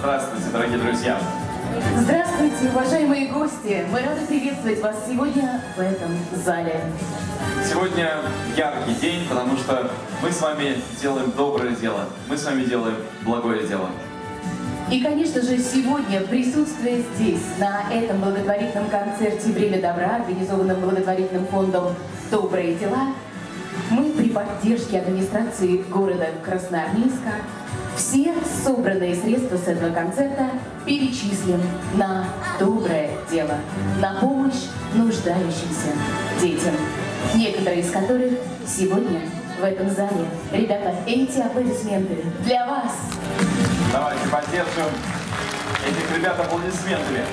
Здравствуйте, дорогие друзья. Здравствуйте, уважаемые гости! Мы рады приветствовать вас сегодня в этом зале. Сегодня яркий день, потому что мы с вами делаем доброе дело. Мы с вами делаем благое дело. И, конечно же, сегодня присутствие здесь, на этом благотворительном концерте «Время добра», организованном благотворительным фондом «Добрые дела», мы при поддержке администрации города Красноармейска все собранные средства с этого концерта перечислим на доброе дело, на помощь нуждающимся детям, некоторые из которых сегодня в этом зале. Ребята, эти аплодисменты для вас. Давайте поддержим этих ребят аплодисментами.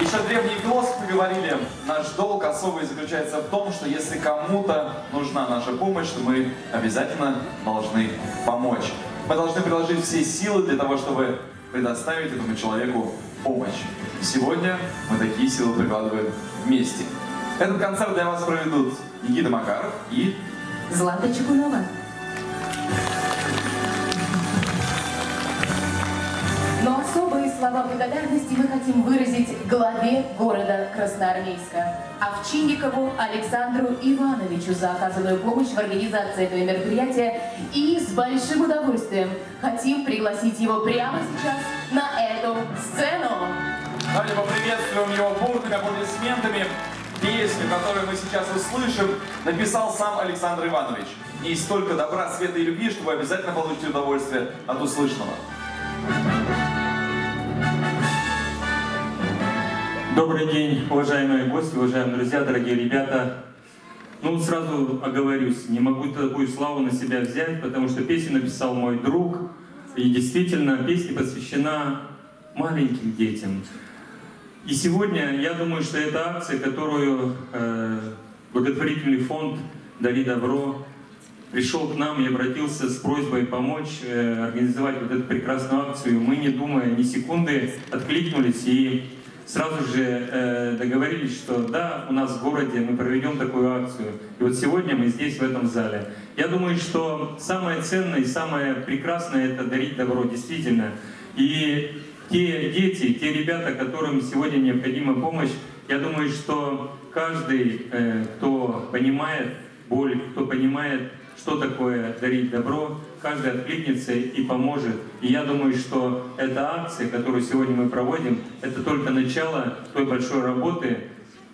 Еще древние философы говорили, наш долг особый заключается в том, что если кому-то нужна наша помощь, то мы обязательно должны помочь. Мы должны приложить все силы для того, чтобы предоставить этому человеку помощь. Сегодня мы такие силы прикладываем вместе. Этот концерт для вас проведут Никита Макаров и Злата Чугунова. Но особые слова благодарности мы хотим выразить главе города Красноармейска, Овчинникову Александру Ивановичу за оказанную помощь в организации этого мероприятия и с большим удовольствием хотим пригласить его прямо сейчас на эту сцену. Давайте поприветствуем его бурными аплодисментами. Песню, которую мы сейчас услышим, написал сам Александр Иванович. И столько добра, света и любви, что вы обязательно получите удовольствие от услышанного. Добрый день, уважаемые гости, уважаемые друзья, дорогие ребята. Ну, сразу оговорюсь, не могу такую славу на себя взять, потому что песню написал мой друг. И действительно, песня посвящена маленьким детям. И сегодня, я думаю, что это акция, которую э, благотворительный фонд «Дари добро» пришел к нам и обратился с просьбой помочь э, организовать вот эту прекрасную акцию. Мы, не думая ни секунды, откликнулись и сразу же э, договорились, что да, у нас в городе мы проведем такую акцию. И вот сегодня мы здесь, в этом зале. Я думаю, что самое ценное и самое прекрасное — это дарить добро, действительно. И те дети, те ребята, которым сегодня необходима помощь, я думаю, что каждый, э, кто понимает боль, кто понимает, что такое дарить добро, каждый откликнется и поможет. И я думаю, что эта акция, которую сегодня мы проводим, это только начало той большой работы,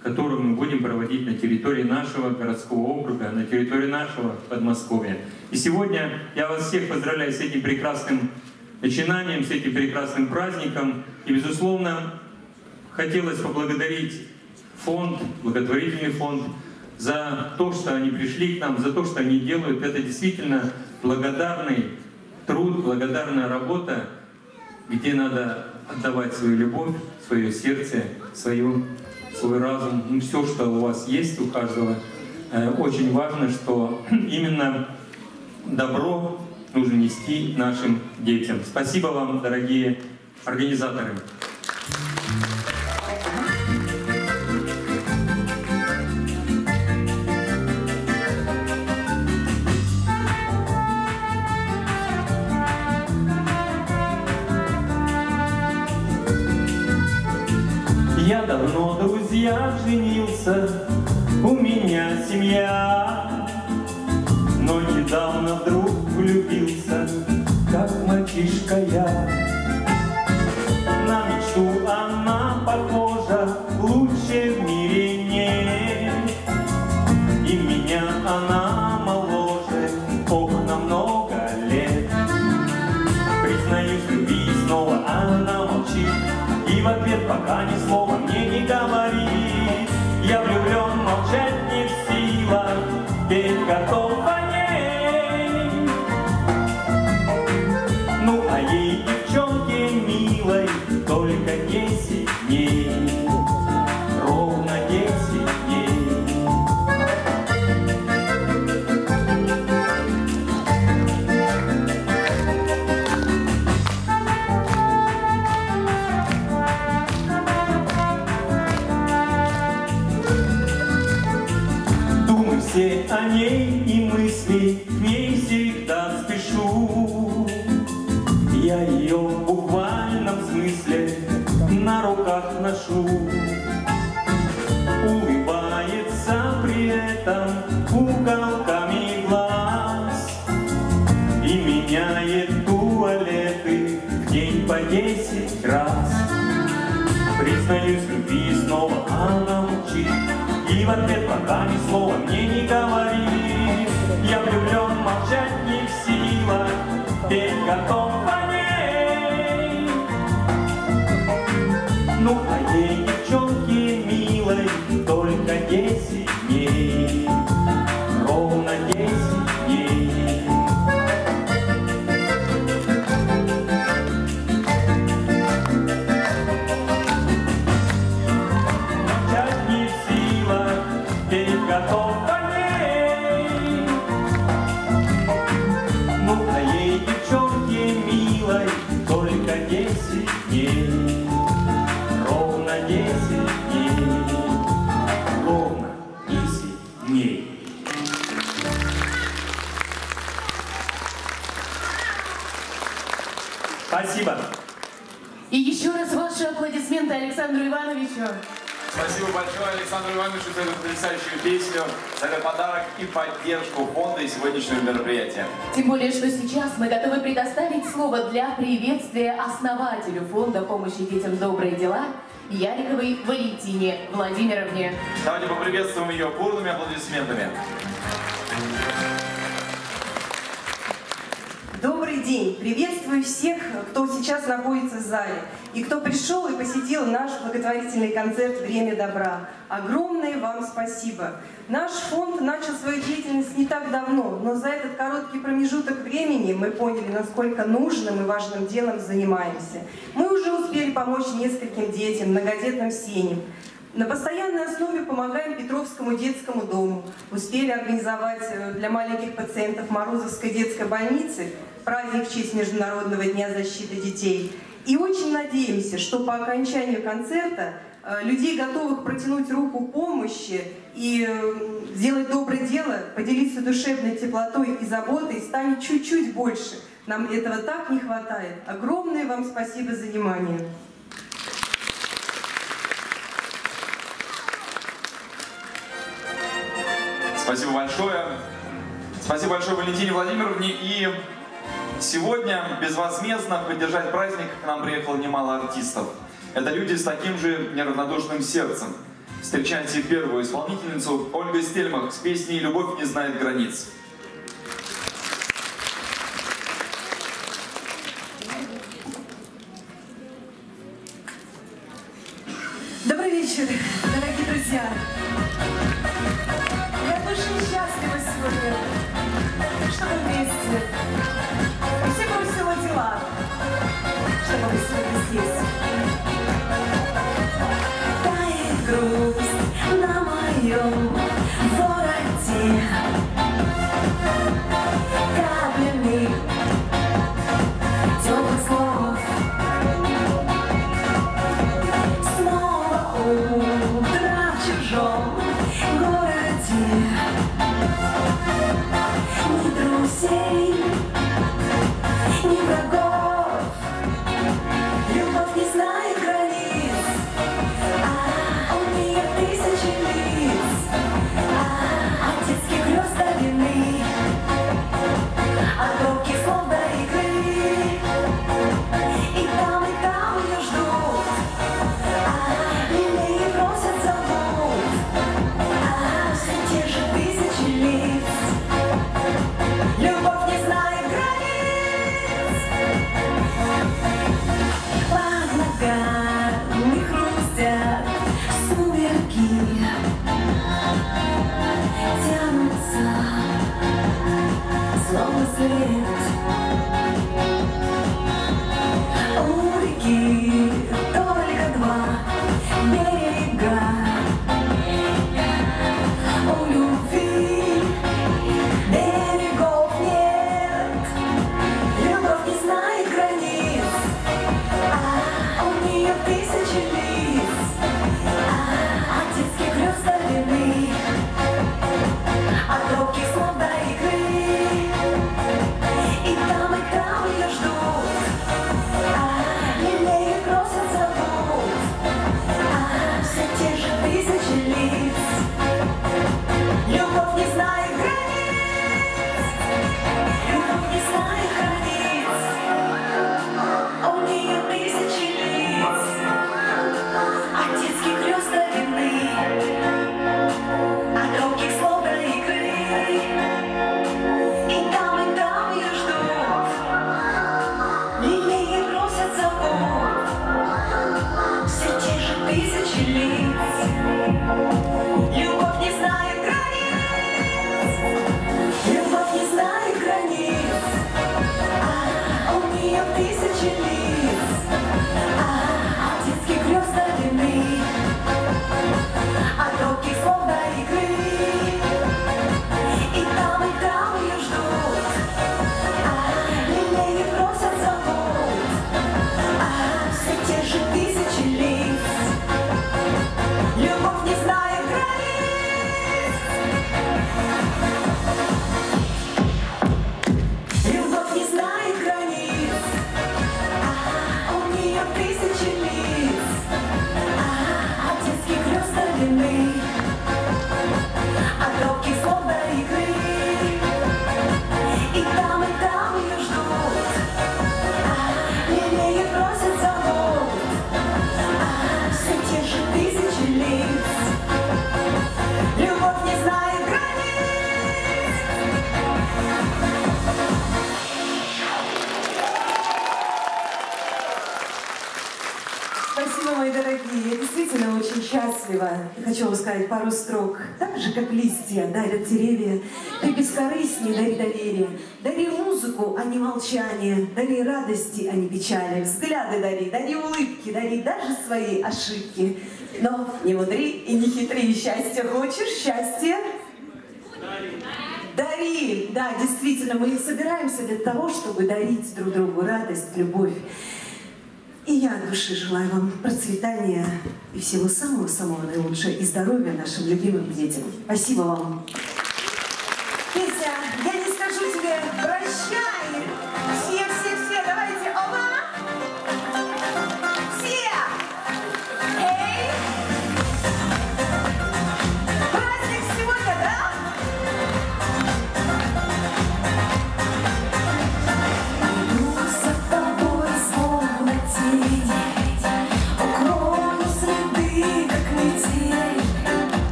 которую мы будем проводить на территории нашего городского округа, на территории нашего Подмосковья. И сегодня я вас всех поздравляю с этим прекрасным начинанием, с этим прекрасным праздником. И, безусловно, хотелось поблагодарить фонд, благотворительный фонд, за то, что они пришли к нам, за то, что они делают. Это действительно благодарный труд, благодарная работа, где надо отдавать свою любовь, свое сердце, свою, свой разум, ну, все, что у вас есть у каждого. Э, очень важно, что именно добро нужно нести нашим детям. Спасибо вам, дорогие организаторы. Давно, друзья, женился, у меня семья, но недавно вдруг влюбился, как мальчишка я. Chad. мыслей к ней всегда спешу. Я ее в буквальном смысле на руках ношу. Улыбается при этом уголками глаз И меняет туалеты в день по десять раз. Признаюсь, любви снова она молчит И в ответ пока ни слова мне не говорит. Ну, а ей, девчонке милой, только десять Александру Ивановичу. Спасибо большое Александру Ивановичу за эту потрясающую песню, за этот подарок и поддержку фонда и сегодняшнего мероприятия. Тем более, что сейчас мы готовы предоставить слово для приветствия основателю фонда помощи детям «Добрые дела» Яриковой Валентине Владимировне. Давайте поприветствуем ее бурными аплодисментами. Добрый день! Приветствую всех, кто сейчас находится в зале и кто пришел и посетил наш благотворительный концерт «Время добра». Огромное вам спасибо! Наш фонд начал свою деятельность не так давно, но за этот короткий промежуток времени мы поняли, насколько нужным и важным делом занимаемся. Мы уже успели помочь нескольким детям, многодетным семьям, на постоянной основе помогаем Петровскому детскому дому. Успели организовать э, для маленьких пациентов Морозовской детской больницы праздник в честь Международного дня защиты детей. И очень надеемся, что по окончанию концерта э, людей, готовых протянуть руку помощи и э, сделать доброе дело, поделиться душевной теплотой и заботой, станет чуть-чуть больше. Нам этого так не хватает. Огромное вам спасибо за внимание. Спасибо большое. Спасибо большое Валентине Владимировне. И сегодня безвозмездно поддержать праздник к нам приехало немало артистов. Это люди с таким же неравнодушным сердцем. Встречайте первую исполнительницу Ольга Стельмах с песней «Любовь не знает границ». Добрый вечер, дорогие друзья. собираемся для того, чтобы дарить друг другу радость, любовь. И я от души желаю вам процветания и всего самого-самого наилучшего и здоровья нашим любимым детям. Спасибо вам. Петя!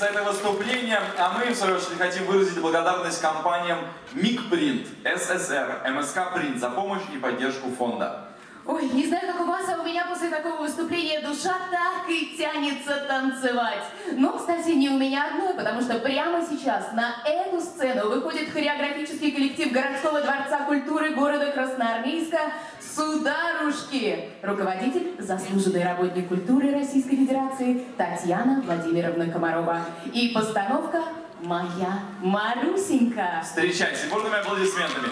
За это выступление. А мы, в свою очередь, хотим выразить благодарность компаниям МИК-Принт, СССР, МСК Принт за помощь и поддержку фонда. Ой, не знаю, как у вас, а у меня после такого выступления душа так и тянется танцевать. Но, кстати, не у меня одной, потому что прямо сейчас на эту сцену выходит хореографический коллектив городского дворца культуры города Красноармейска «Сударушки». Руководитель, заслуженный работник культуры Российской Федерации Татьяна Владимировна Комарова. И постановка «Моя Марусенька». Встречайте, бурными аплодисментами.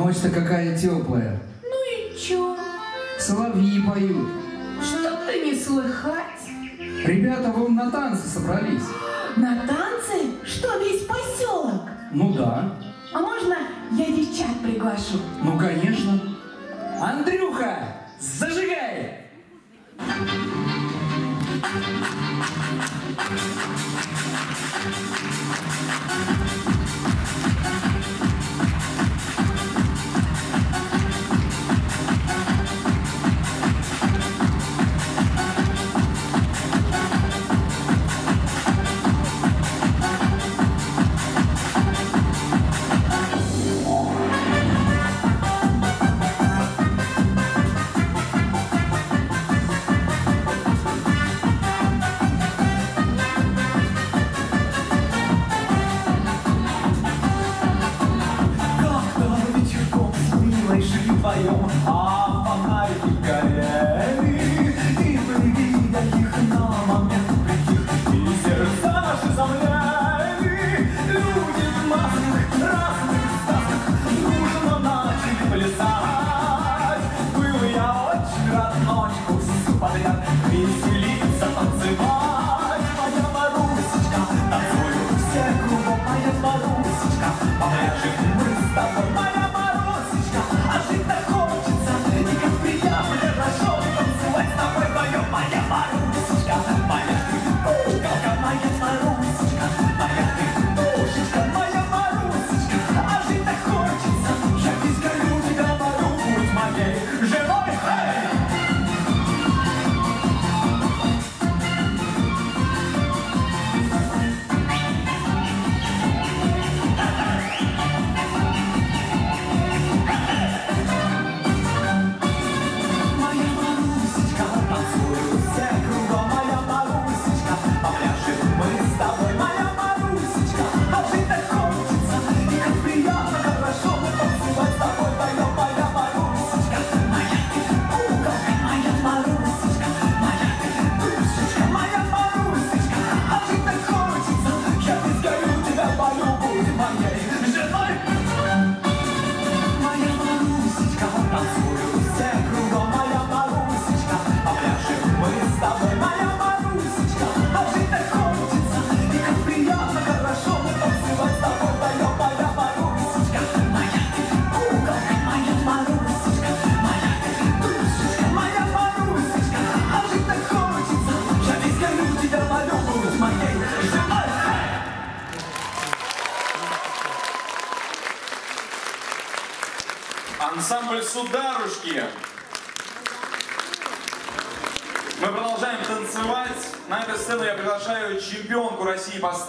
Ночь-то какая теплая. Ну и чё? Соловьи поют. Что-то не слыхать. Ребята вон на танцы собрались. На танцы? Что, весь поселок? Ну да. А можно я девчат приглашу? Ну конечно. Андрюха, зажигай! Как-то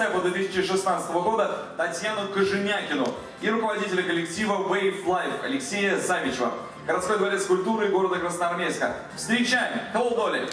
степу 2016 года Татьяну Кожемякину и руководителя коллектива Wave Life Алексея Савичева. Городской дворец культуры города Красноармейска. Встречаем! Hello, Dolly!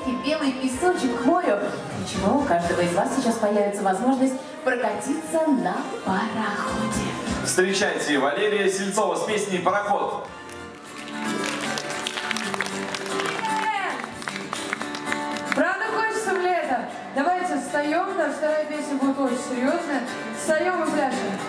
мягкий белый песочек к морю. Почему у каждого из вас сейчас появится возможность прокатиться на пароходе. Встречайте Валерия Сельцова с песней «Пароход». Э! Правда хочется в лето? Давайте встаем, наша вторая песня будет очень серьезная. Встаем и пляшем.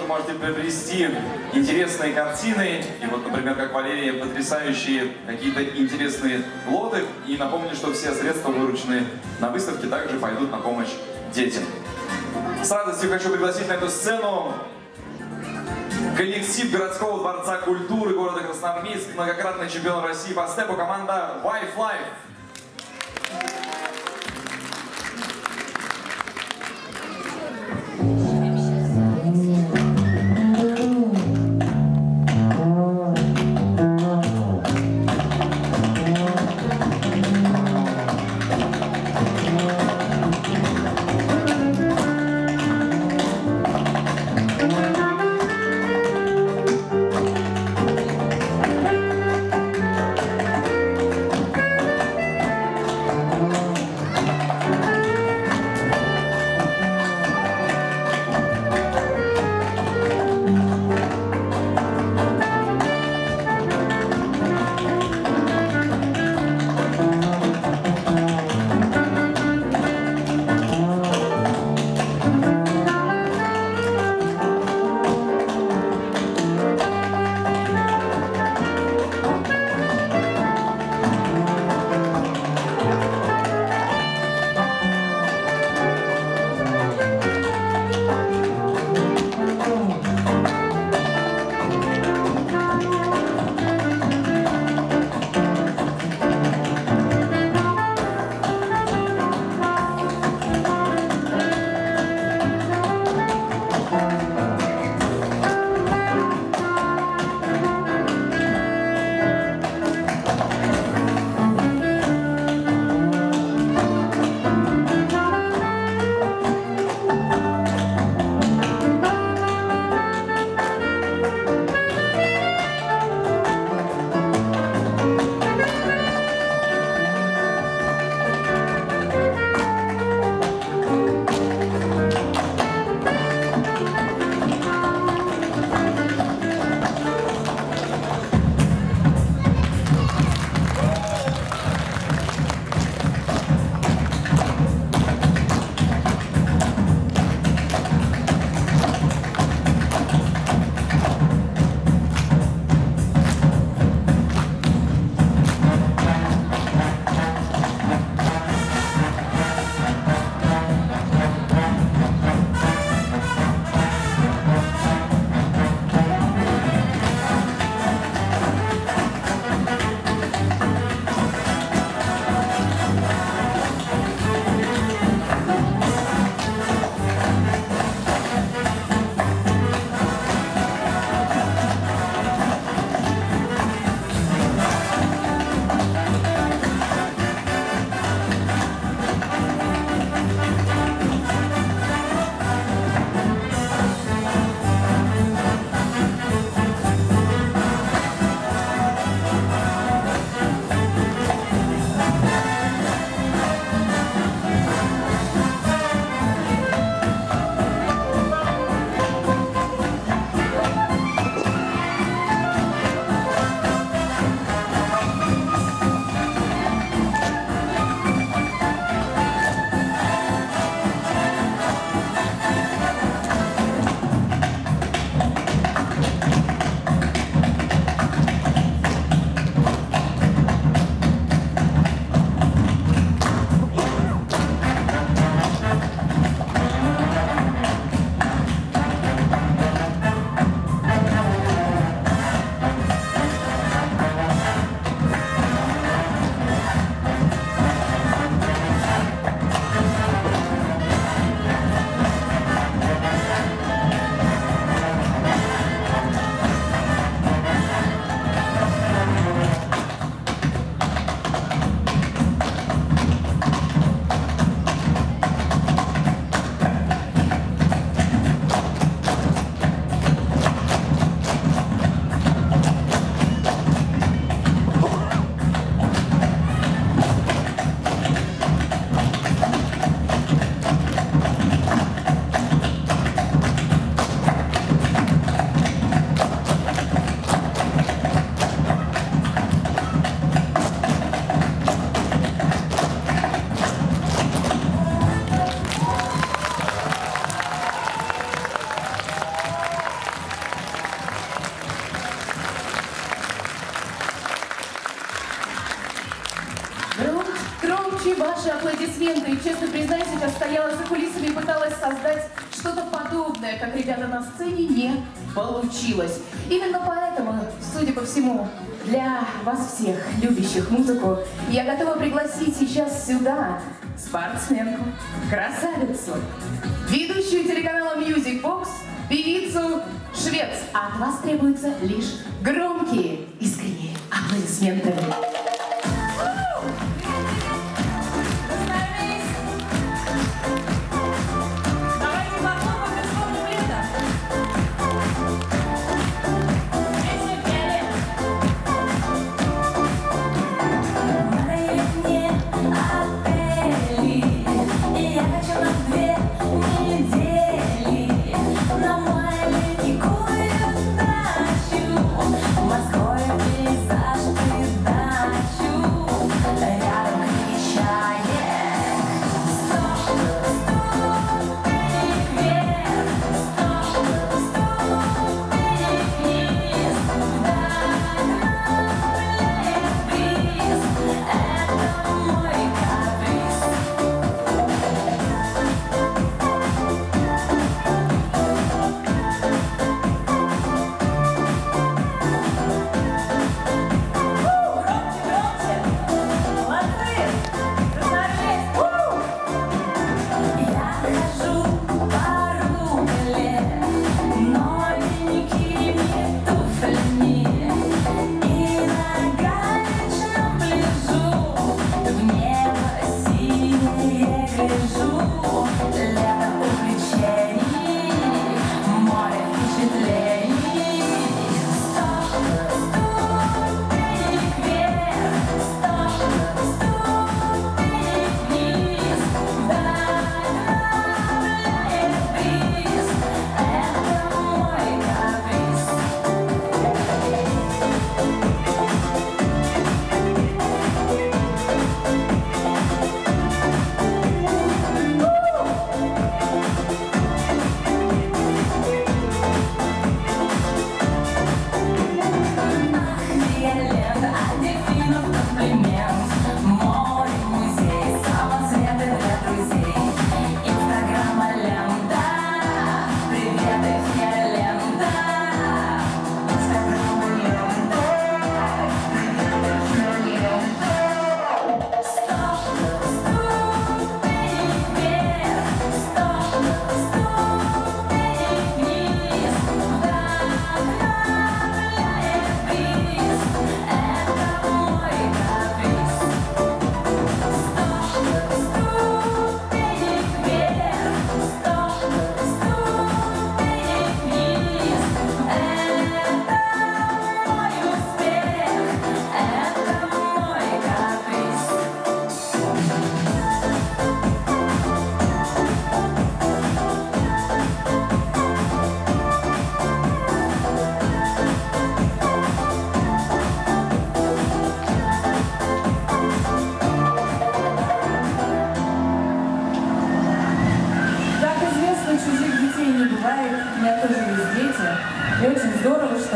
Тоже можете приобрести интересные картины. И вот, например, как Валерия, потрясающие какие-то интересные лоты. И напомню, что все средства, вырученные на выставке, также пойдут на помощь детям. С радостью хочу пригласить на эту сцену коллектив городского дворца культуры города Красноармейск, многократный чемпион России по степу, команда Wife Life.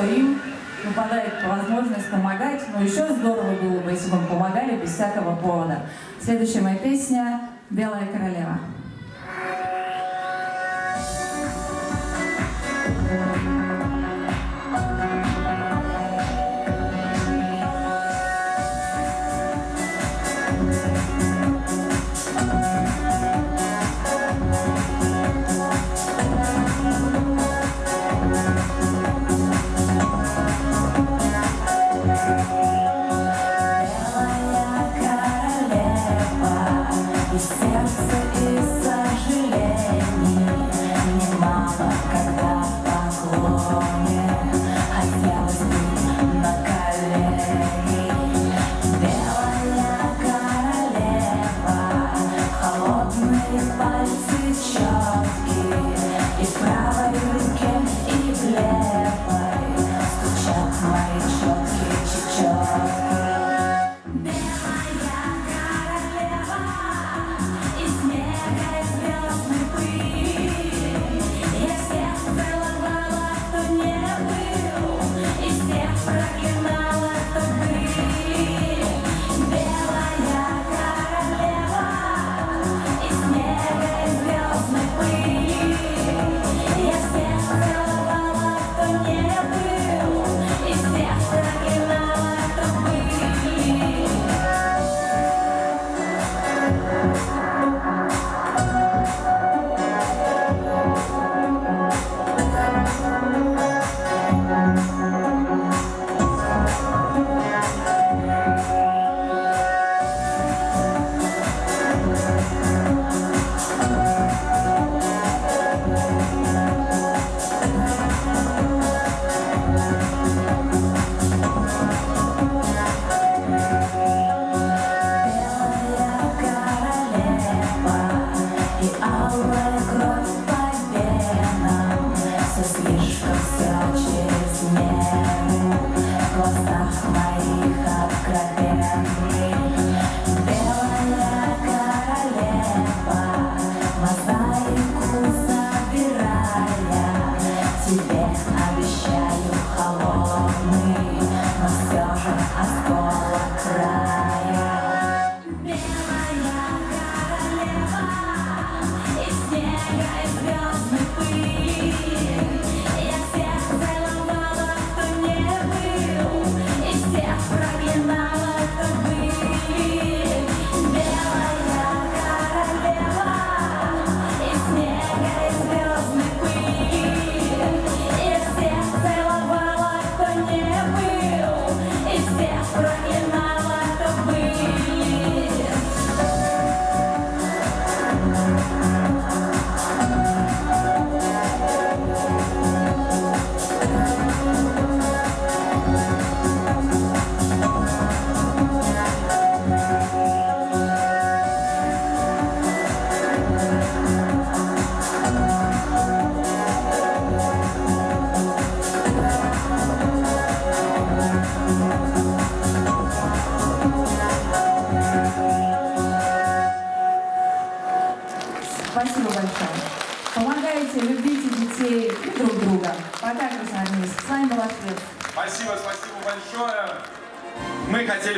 им выпадает возможность помогать, но еще здорово было бы, если бы им помогали без всякого повода. Следующая моя песня «Белая королева».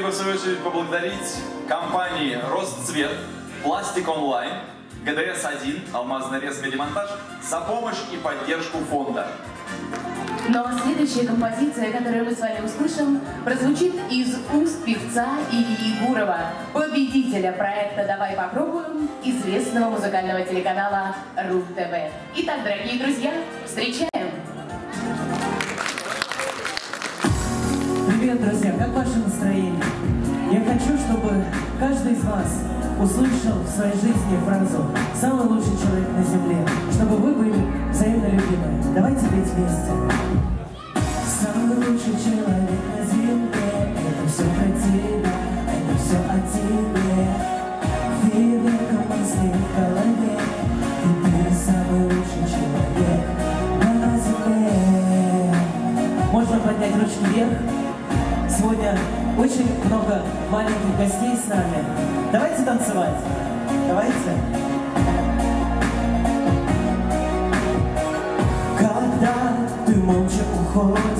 Бы в свою очередь поблагодарить компании Росцвет, Пластик Онлайн, ГДС-1, Алмазный резко демонтаж за помощь и поддержку фонда. Ну а следующая композиция, которую мы с вами услышим, прозвучит из уст певца Ильи Гурова, победителя проекта «Давай попробуем» известного музыкального телеканала РУ-ТВ. Итак, дорогие друзья, встречаем! Привет, друзья! Как ваше настроение? Я хочу, чтобы каждый из вас услышал в своей жизни фразу «Самый лучший человек на земле», чтобы вы были взаимно любимы. Давайте петь вместе. Самый лучший человек на земле Это все про тебя, это все о тебе Фейерверка мыслей в голове И ты самый лучший человек на земле Можно поднять ручки вверх Сегодня очень много маленьких гостей с нами. Давайте танцевать. Давайте. Когда ты молча уходишь,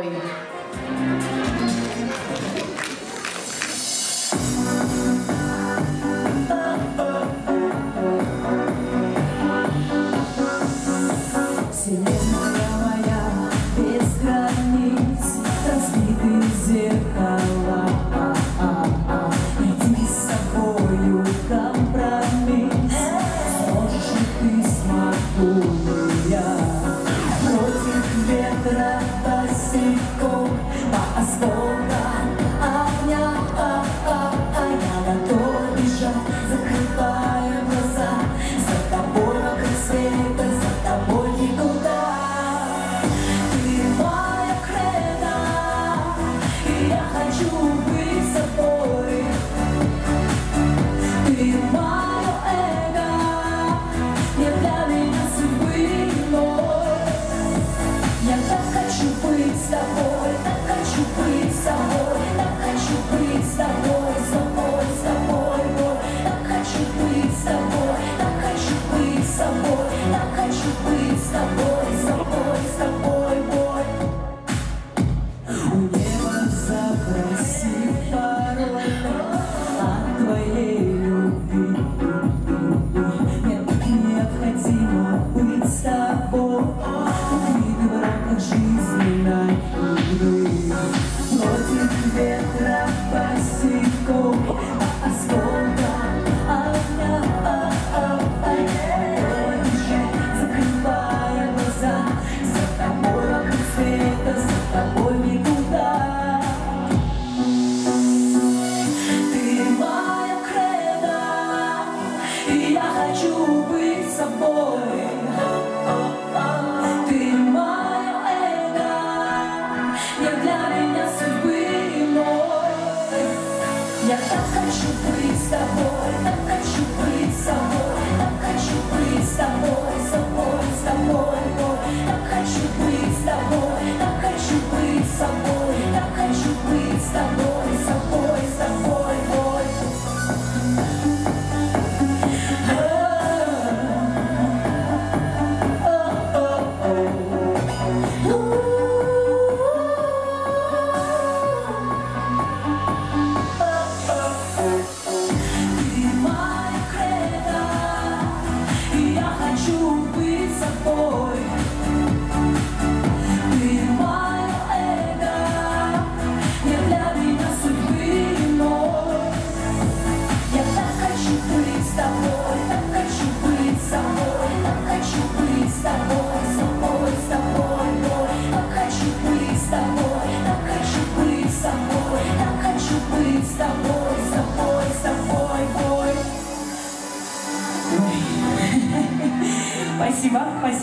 You.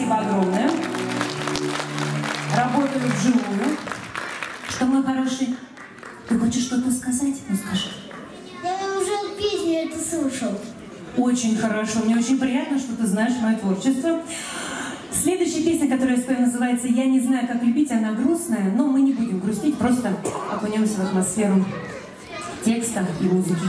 спасибо огромное. Работаю вживую. Что, мой хороший, ты хочешь что-то сказать? Ну, скажи. Я уже песню это слушал. Очень хорошо. Мне очень приятно, что ты знаешь мое творчество. Следующая песня, которая я спою, называется «Я не знаю, как любить», она грустная, но мы не будем грустить, просто окунемся в атмосферу текста и музыки.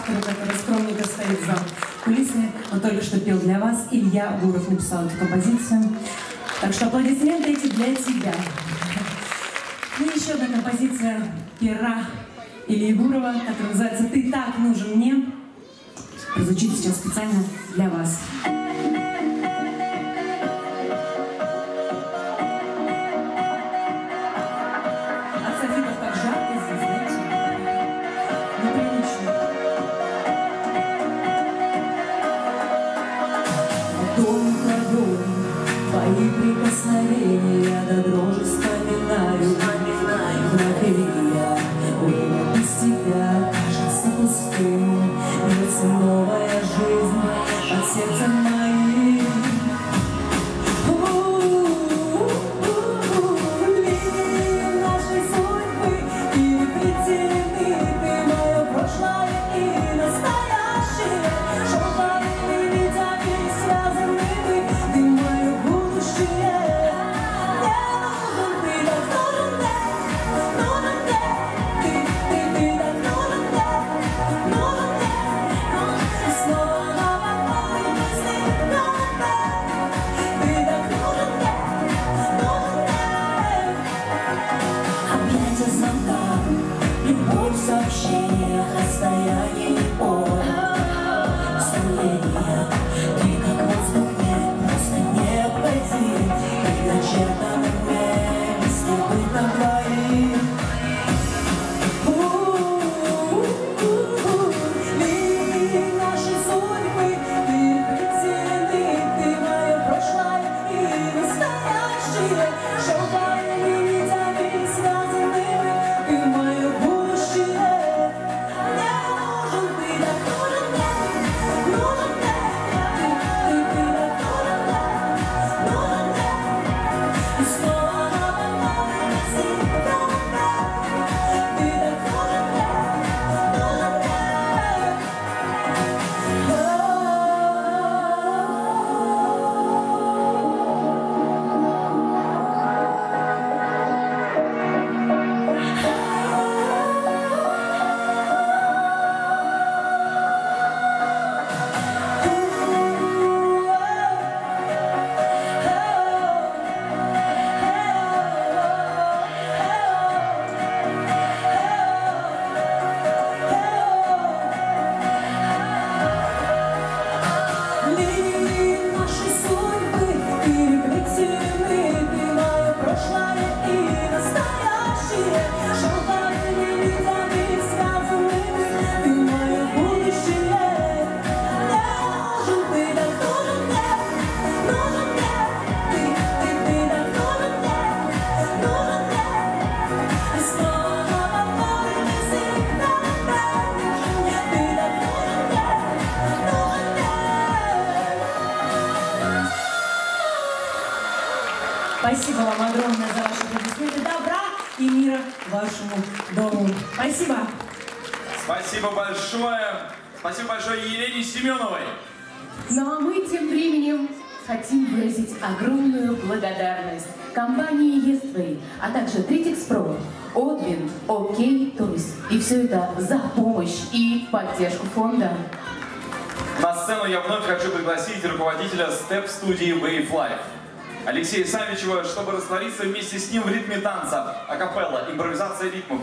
автора, который скромненько стоит за кулисами. Он только что пел для вас. Илья Гуров написал эту композицию. Так что аплодисменты эти для тебя. Ну и еще одна композиция пера Ильи Гурова, которая называется «Ты так нужен мне». Прозвучит сейчас специально для вас. в студии Wave Life. Алексея Савичева, чтобы раствориться вместе с ним в ритме танца, акапелла, импровизация ритмов,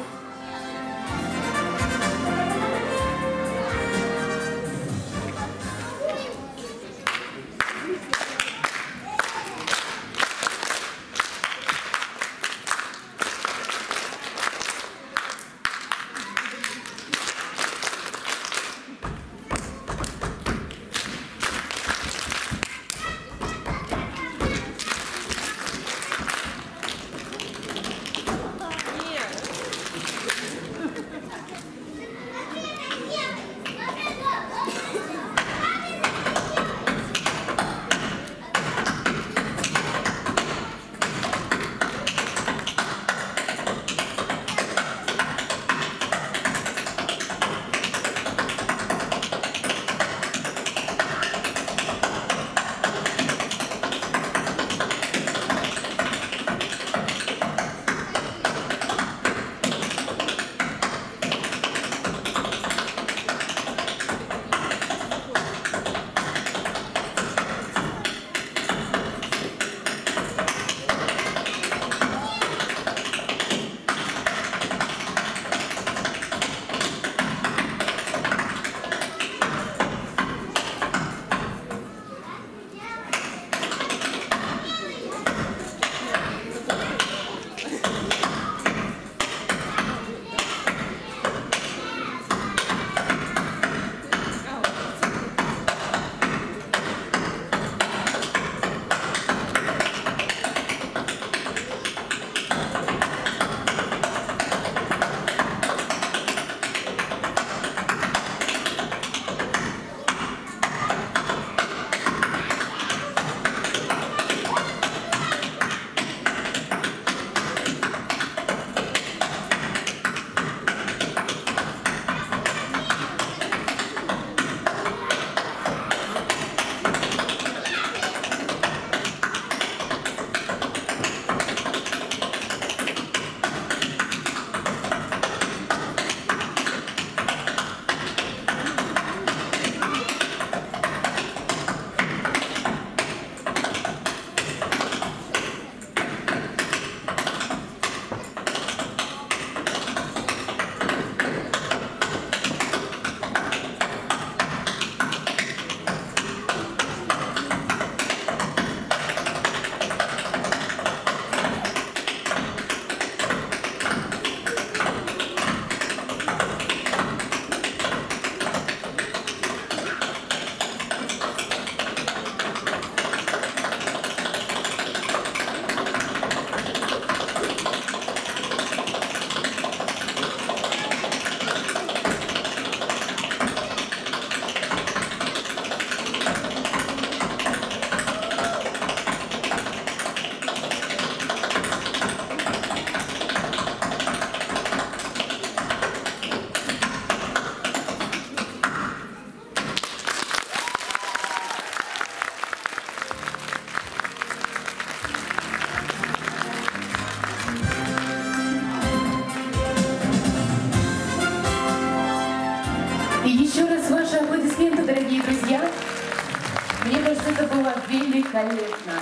конечно.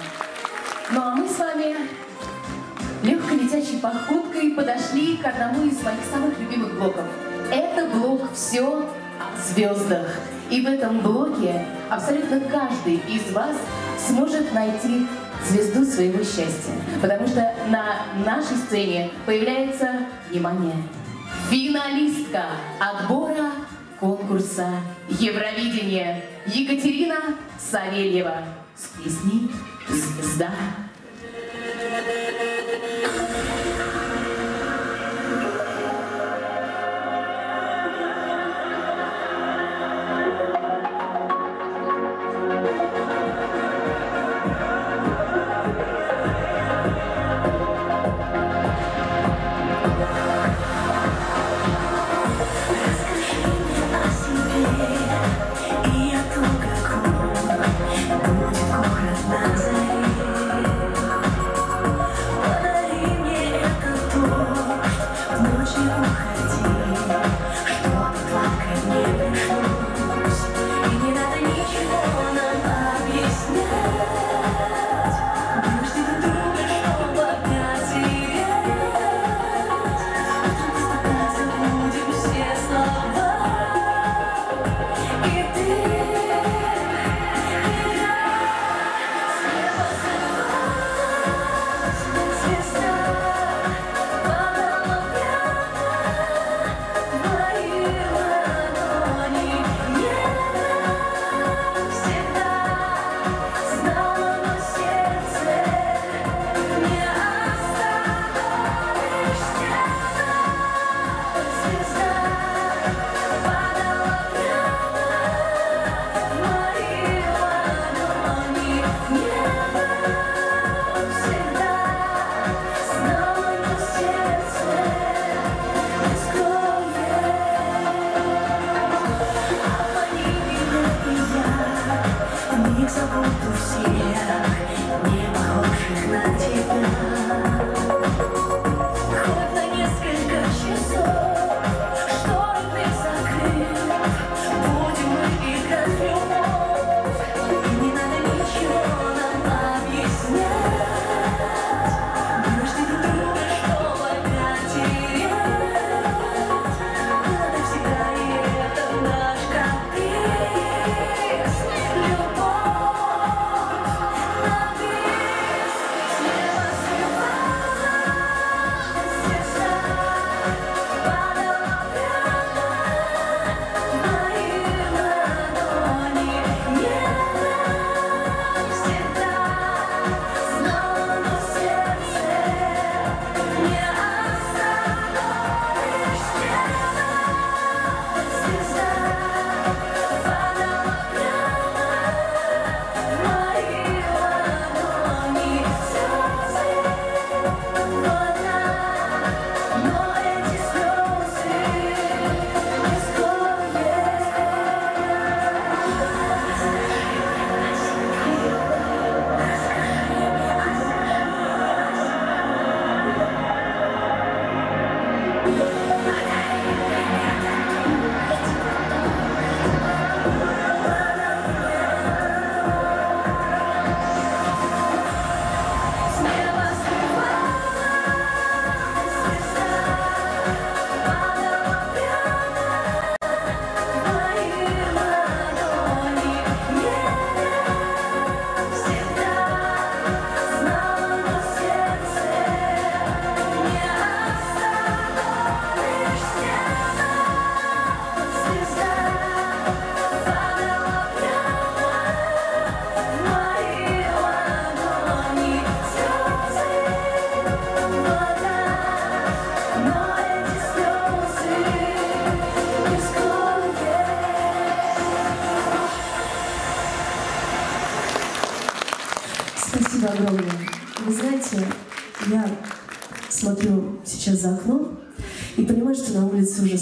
Ну а мы с вами легкой летящей походкой подошли к одному из моих самых любимых блоков. Это блок «Все о звездах». И в этом блоке абсолютно каждый из вас сможет найти звезду своего счастья. Потому что на нашей сцене появляется, внимание, финалистка отбора конкурса Евровидение Екатерина Савельева из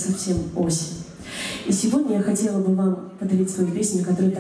совсем осень. И сегодня я хотела бы вам подарить свою песню, которая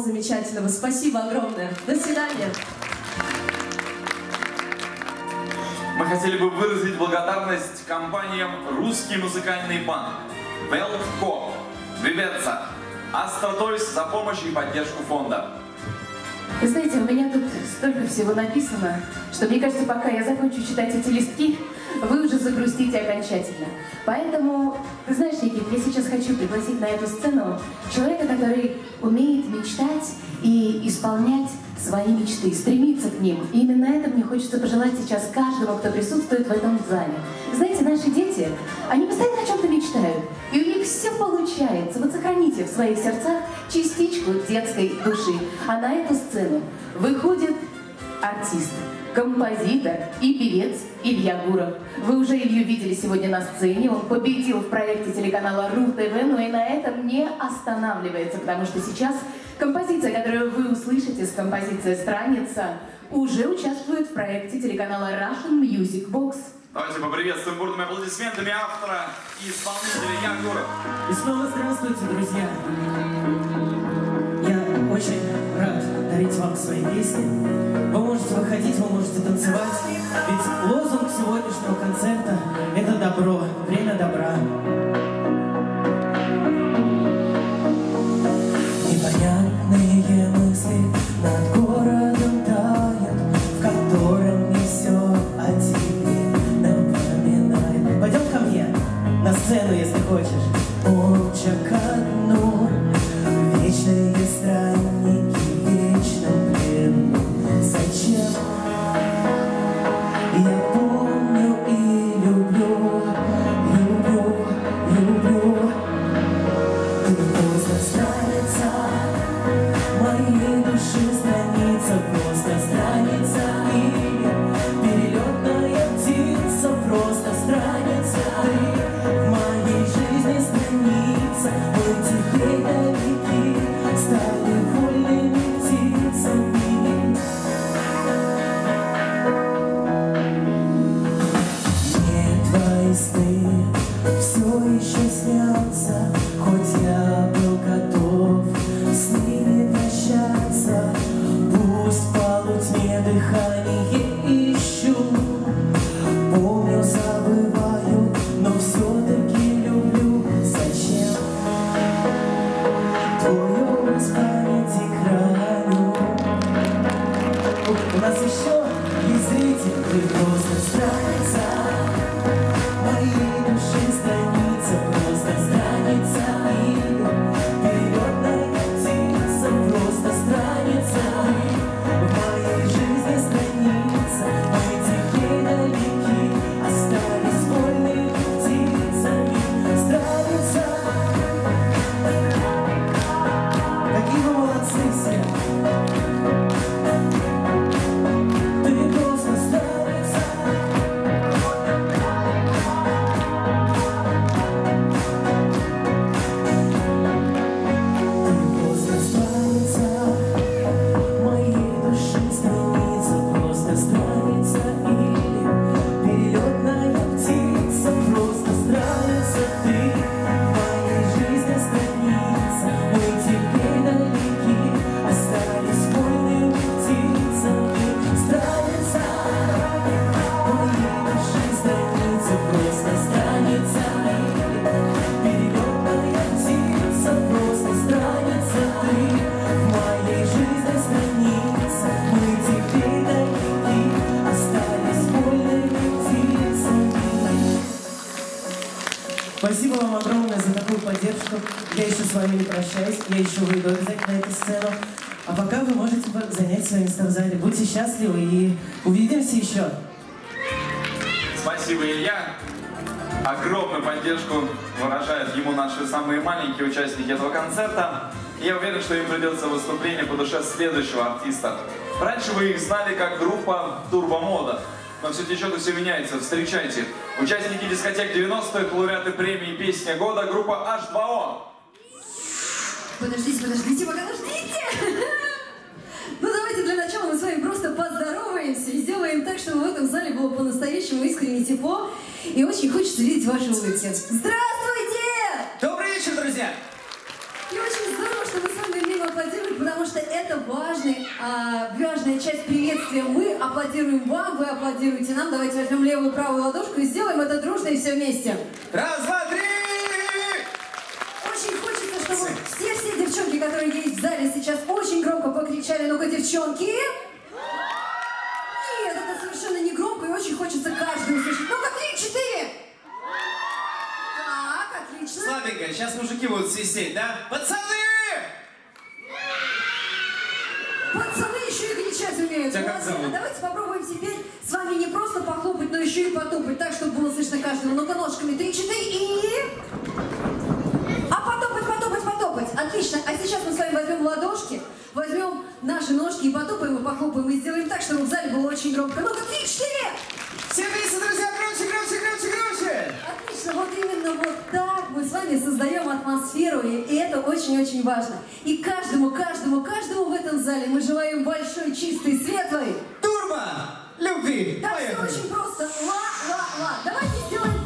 замечательного. Спасибо огромное. До свидания. Мы хотели бы выразить благодарность компаниям «Русский музыкальный банк», «Велтко», «Вивеца», «Астра Тойс» за помощь и поддержку фонда. Вы знаете, у меня тут столько всего написано, что мне кажется, пока я закончу читать эти листки, вы уже загрустите окончательно. Поэтому, ты знаешь, Никит, я сейчас хочу пригласить на эту сцену человека, который умеет мечтать и исполнять свои мечты, стремиться к ним. И именно это мне хочется пожелать сейчас каждому, кто присутствует в этом зале. Знаете, наши дети, они постоянно о чем-то мечтают, и у них все получается. Вот сохраните в своих сердцах частичку детской души. А на эту сцену выходит артист, композитор и певец Илья Гуров. Вы уже Илью видели сегодня на сцене, он победил в проекте телеканала РУ-ТВ, но и на этом не останавливается, потому что сейчас композиция, которую вы услышите с композицией «Страница», уже участвует в проекте телеканала Russian Music Box. Давайте поприветствуем бурными аплодисментами автора и исполнителя Илья Гуров. И снова здравствуйте, друзья! Я очень рад дарить вам свои песни. Вы можете выходить, вы можете танцевать, ведь лозунг сегодняшнего концерта — это добро, время добра. С вами не прощаюсь, я еще выйду обязательно на эту сцену. А пока вы можете занять свои места в зале. Будьте счастливы и увидимся еще. Спасибо, Илья. Огромную поддержку выражают ему наши самые маленькие участники этого концерта. Я уверен, что им придется выступление по душе следующего артиста. Раньше вы их знали как группа Турбомода. Но все течет и все меняется. Встречайте. Участники дискотек 90-х, лауреаты премии «Песня года» группа H2O. Подождите, подождите, пока подождите! Ну давайте для начала мы с вами просто поздороваемся и сделаем так, чтобы в этом зале было по-настоящему искренне тепло. И очень хочется видеть ваши улыбки. Здравствуйте! Добрый вечер, друзья! И очень здорово, что вы с вами мне аплодируете, потому что это важный, а, важная часть приветствия. Мы аплодируем вам, вы аплодируете нам. Давайте возьмем левую и правую ладошку и сделаем это дружно и все вместе. Раз, два, три! которые есть в зале, сейчас очень громко покричали, ну-ка, девчонки! Нет, это совершенно не громко, и очень хочется каждый услышать. Ну-ка, три-четыре! Так, отлично. Слабенько, сейчас мужики будут свистеть, да? Пацаны! Пацаны еще и кричать умеют. Тебя как зовут? Давайте попробуем теперь с вами не просто похлопать, но еще и потупать, так, чтобы было слышно каждому. Ну-ка, ножками, три-четыре и... А потом хоть потопать. Отлично. А сейчас мы с вами возьмем ладошки, возьмем наши ножки и потопаем, и похлопаем, и сделаем так, чтобы в зале было очень громко. Ну-ка, три, четыре! Все вместе, друзья, громче, громче, громче, громче! Отлично, вот именно вот так мы с вами создаем атмосферу, и это очень-очень важно. И каждому, каждому, каждому в этом зале мы желаем большой, чистый светлой... Турбо! Любви! Да, Поехали. все очень просто. Ла-ла-ла. Давайте сделаем...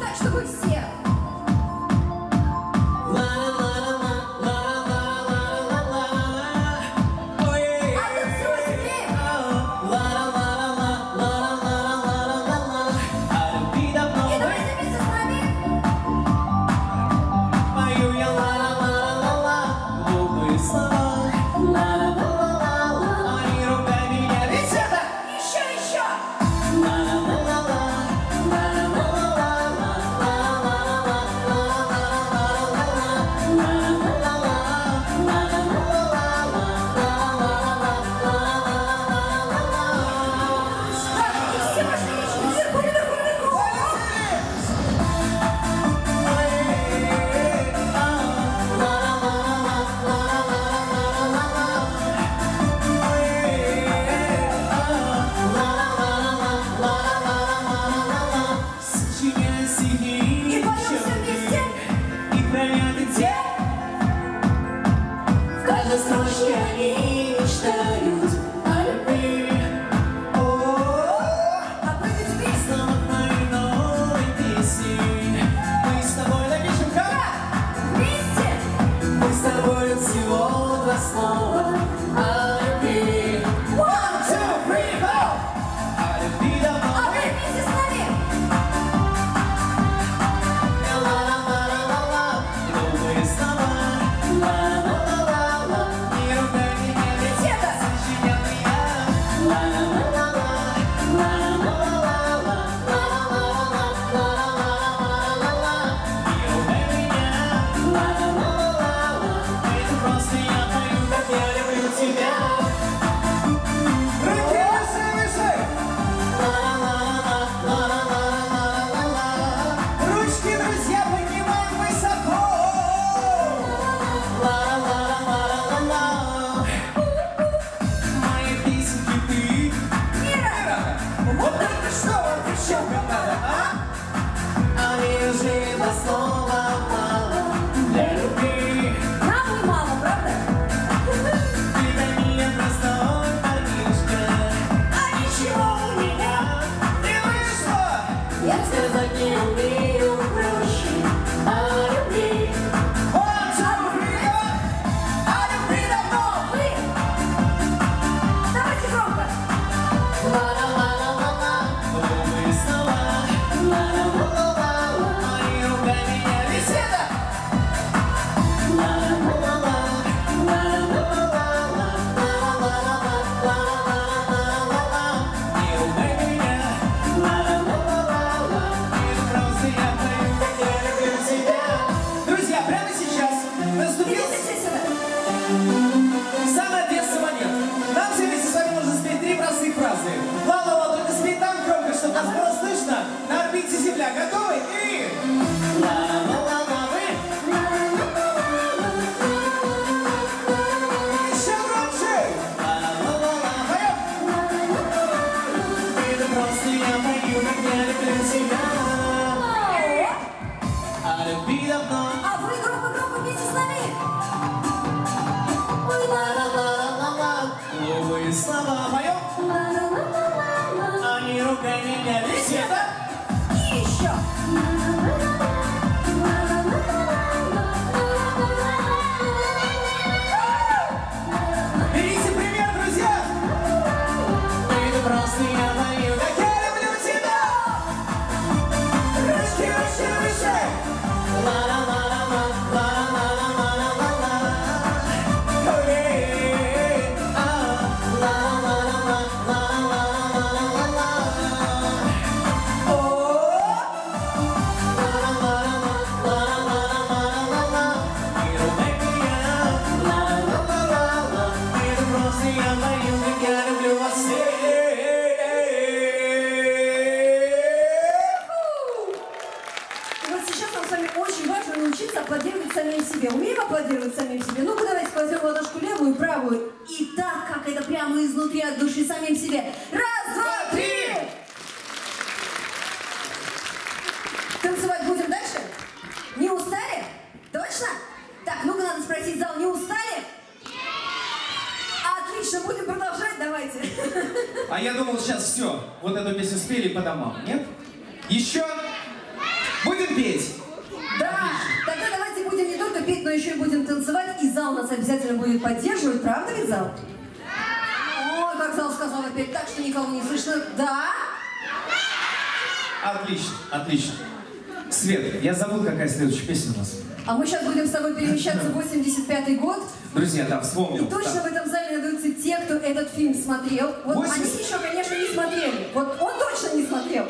А мы сейчас будем с тобой перемещаться в 85-й год. Друзья, да, вспомнил. И точно да. в этом зале найдутся те, кто этот фильм смотрел. Вот 80 они еще, конечно, не смотрели. Вот он точно не смотрел.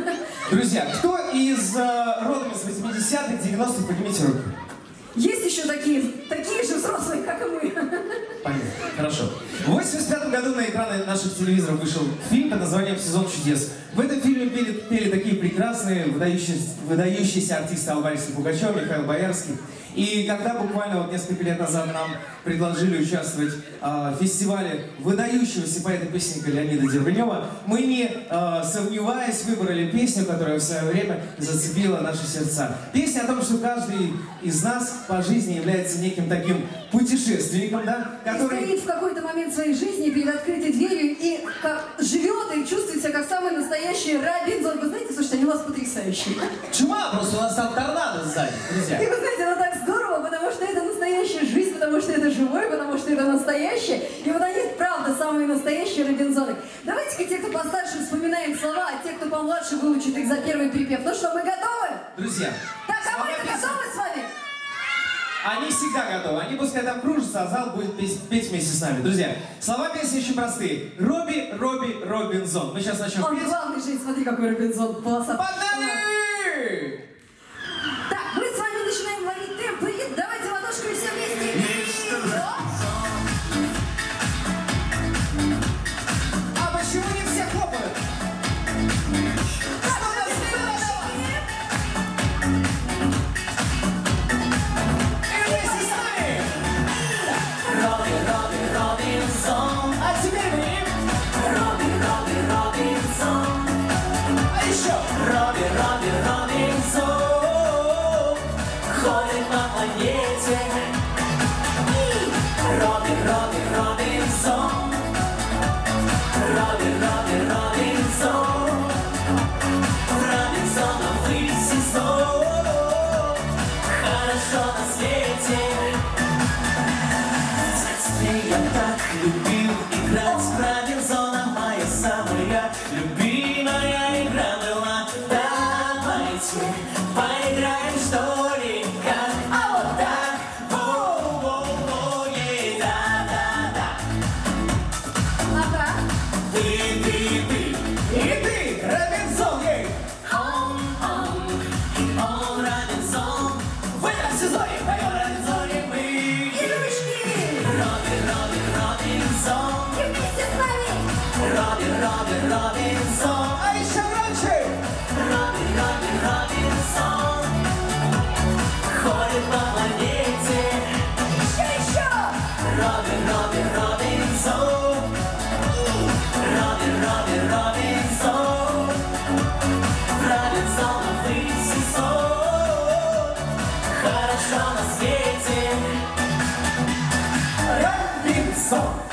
Друзья, кто из э, родом из 80-х, 90-х, поднимите руки. Есть еще такие, такие же взрослые, как и мы. Понятно. Хорошо. В 85 году на экраны наших телевизоров вышел фильм под названием «Сезон чудес». Прекрасные, выдающиеся, выдающиеся артисты Алла Борисовна Пугачева, Михаил Боярский. И когда буквально вот несколько лет назад нам предложили участвовать а, в фестивале выдающегося поэта-песенника Леонида Дербенева, мы не а, сомневаясь выбрали песню, которая в свое время зацепила наши сердца. Песня о том, что каждый из нас по жизни является неким таким путешественником, да, И который... стоит в какой-то момент своей жизни перед открытой дверью и как живет и чувствует себя как самый настоящий Робинзон. Вы знаете, слушайте, они у вас потрясающие. Чума, просто у нас там торнадо сзади, друзья. И вы знаете, это так что это настоящая жизнь, потому что это живой, потому что это настоящее. И вот они, правда, самые настоящие Робинзоны. Давайте-ка те, кто постарше, вспоминаем слова, а те, кто помладше, выучат их за первый припев. Ну что, мы готовы? Друзья, Так, а мы готовы с вами? Они всегда готовы. Они пускай там кружатся, а зал будет петь, петь вместе с нами. Друзья, слова песни очень простые. Робби, Робби, Робинзон. Мы сейчас начнем Он петь. главный же, смотри, какой Робинзон. Полосатый. Погнали! 있어.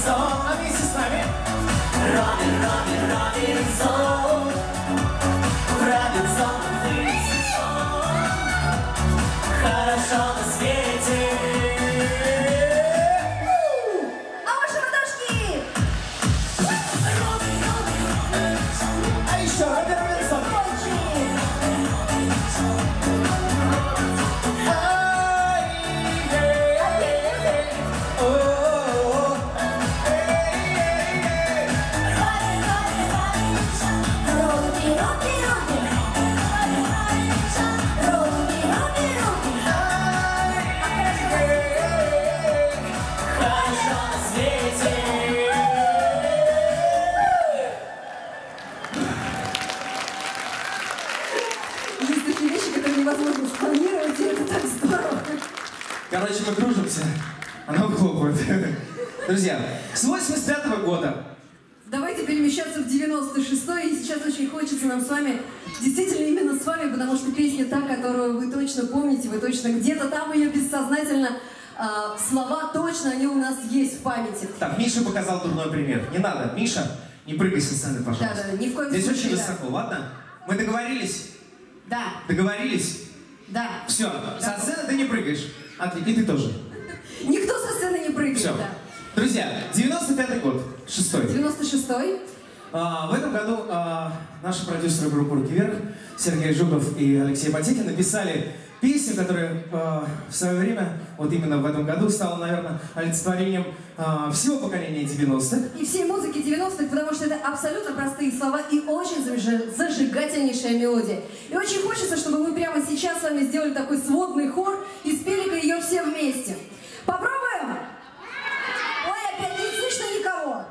Робинзон, а вместе с нами Робин, Робин, Робинзон 85 года Давайте перемещаться в 96-й, и сейчас очень хочется нам с вами, действительно именно с вами, потому что песня та, которую вы точно помните, вы точно где-то там ее бессознательно, а, слова точно, они у нас есть в памяти. Так, Миша показал дурной пример. Не надо, Миша, не прыгай со сцены, пожалуйста. Да-да, ни в коем Здесь случае, очень да. высоко, ладно? Мы договорились? Да, Договорились? да. Все, со сцены ты не прыгаешь. Отли, и ты тоже. Никто со сцены не прыгает, Все. да. Друзья, 95 год, шестой. 96-й. А, в этом году а, наши продюсеры группы «Руки вверх» Сергей Жуков и Алексей Потекин написали песню, которая а, в свое время, вот именно в этом году, стала, наверное, олицетворением а, всего поколения 90-х. И всей музыки 90-х, потому что это абсолютно простые слова и очень зажи- зажигательнейшая мелодия. И очень хочется, чтобы мы прямо сейчас с вами сделали такой сводный хор и спели-ка ее все вместе. Попробуем? Ой, опять не слышно никого.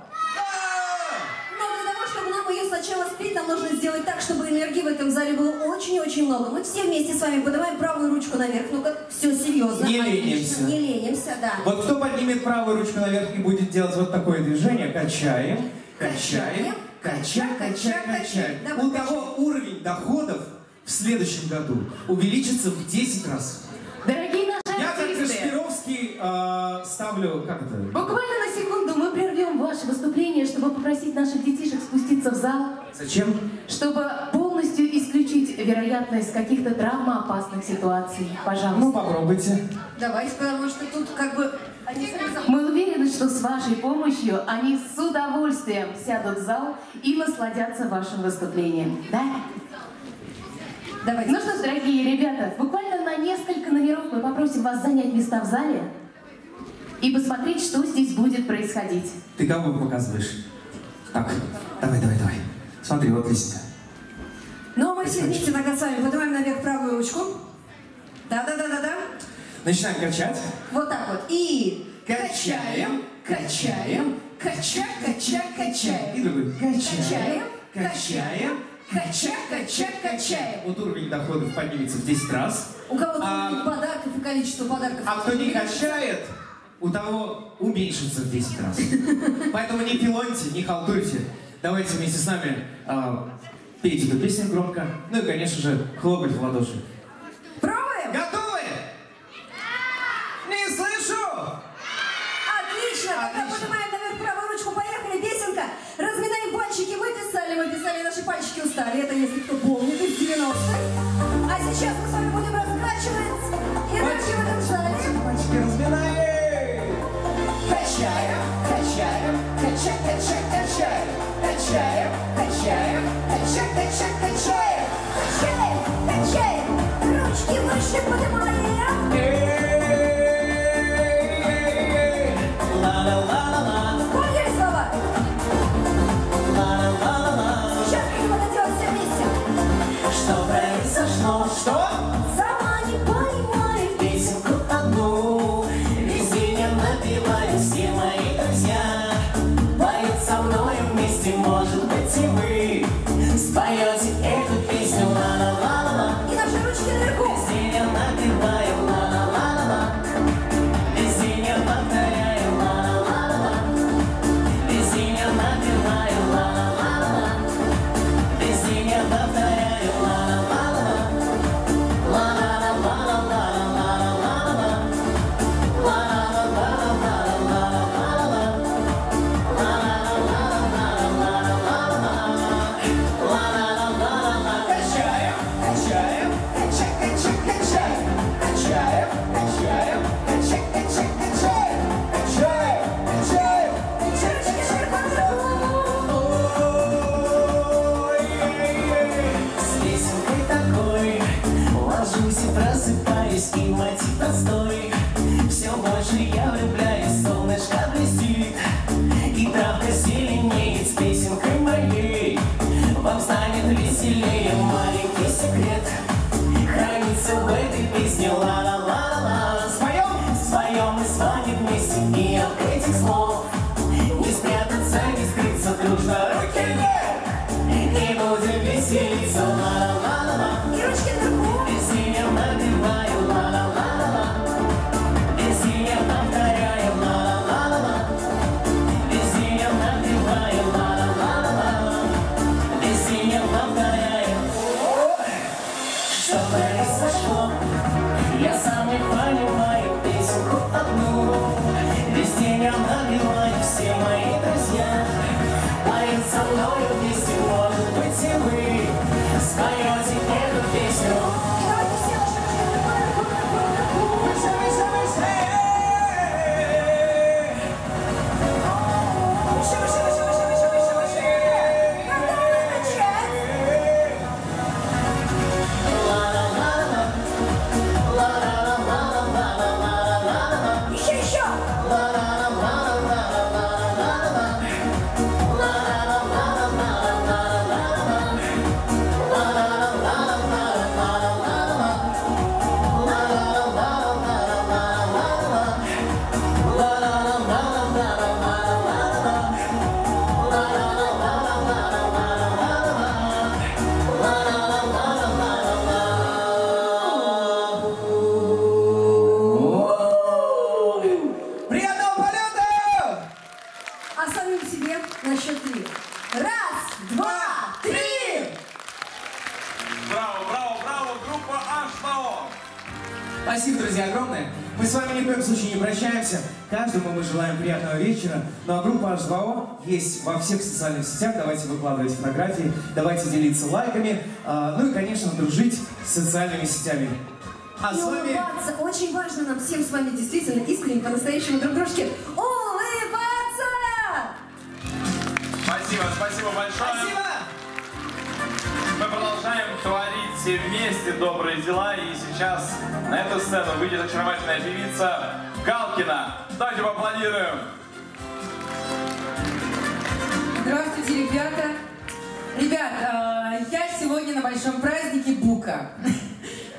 Но для того, чтобы нам ее сначала спеть, нам нужно сделать так, чтобы энергии в этом зале было очень-очень много. Мы все вместе с вами поднимаем правую ручку наверх. Ну-ка, все серьезно. Не Отлично. ленимся. Не ленимся, да. Вот кто поднимет правую ручку наверх и будет делать вот такое движение, качаем, качаем, качаем, качаем, качаем. У того уровень доходов в следующем году увеличится в 10 раз. Дорогие наши Я артисты, э, ставлю, как это? буквально на секунду мы прервем ваше выступление, чтобы попросить наших детишек спуститься в зал, Зачем? чтобы полностью исключить вероятность каких-то травмоопасных ситуаций. Пожалуйста. Ну, попробуйте. Давайте, потому что тут как бы... Мы уверены, что с вашей помощью они с удовольствием сядут в зал и насладятся вашим выступлением. Да? Давайте. Ну что ж, дорогие ребята, буквально на несколько номеров мы попросим вас занять места в зале и посмотреть, что здесь будет происходить. Ты кого показываешь? Так, давай, давай, давай. Смотри, вот лестница. Ну, а мы все вместе тогда с вами поднимаем наверх правую ручку. Да-да-да-да-да. Начинаем качать. Вот так вот. И Качаем, качаем, кача, кача, качаем. И другой. Качаем, качаем, кача, кача, качаем. Вот уровень доходов поднимется в 10 раз. У кого-то А- подарков и количество подарков. А кто не качает, у того уменьшится в 10 раз. Поэтому не пилоньте, не халтурьте. Давайте вместе с нами а, петь эту песню громко. Ну и, конечно же, хлопать в ладоши. Пробуем? Готовы? Не слышу! Отлично! Тогда поднимаем наверх правую ручку. Поехали, песенка. Разминаем пальчики. Мы писали, мы писали, наши пальчики устали. Это если кто помнит из 90-х. А сейчас мы с вами будем раскачивать энергию в этом зале. Пальчики разминаем! Ручки выше поднимаем. Желаем приятного вечера. Ну а группа H2O есть во всех социальных сетях. Давайте выкладывать фотографии, давайте делиться лайками. а, ну и, конечно, дружить с социальными сетями. А и с вами... улыбаться. Очень важно нам всем с вами действительно искренне, по-настоящему друг дружке улыбаться! Спасибо, спасибо большое. Спасибо! Мы продолжаем творить все вместе добрые дела. И сейчас на эту сцену выйдет очаровательная певица Галкина. Давайте поаплодируем. Здравствуйте, ребята. Ребят, э, я сегодня на большом празднике Бука.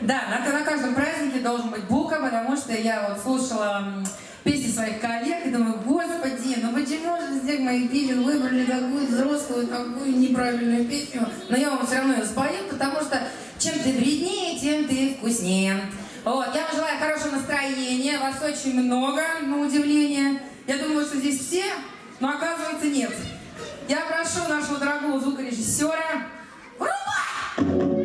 Да, на, на каждом празднике должен быть Бука, потому что я вот слушала песни своих коллег и думаю, господи, ну почему же всех моих песен выбрали такую взрослую, такую неправильную песню? Но я вам все равно ее спою, потому что чем ты вреднее, тем ты вкуснее. Вот, я вам желаю хорошего настроения, вас очень много, на удивление. Я думаю, что здесь все, но оказывается нет. Я прошу нашего дорогого звукорежиссера вопросы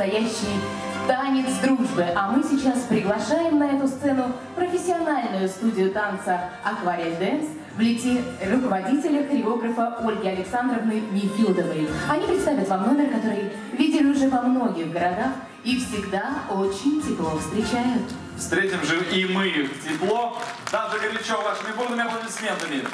настоящий танец дружбы. А мы сейчас приглашаем на эту сцену профессиональную студию танца «Акварель Дэнс» в лице руководителя хореографа Ольги Александровны Нефилдовой. Они представят вам номер, который видели уже во многих городах и всегда очень тепло встречают. Встретим же и мы тепло, даже горячо вашими бурными аплодисментами.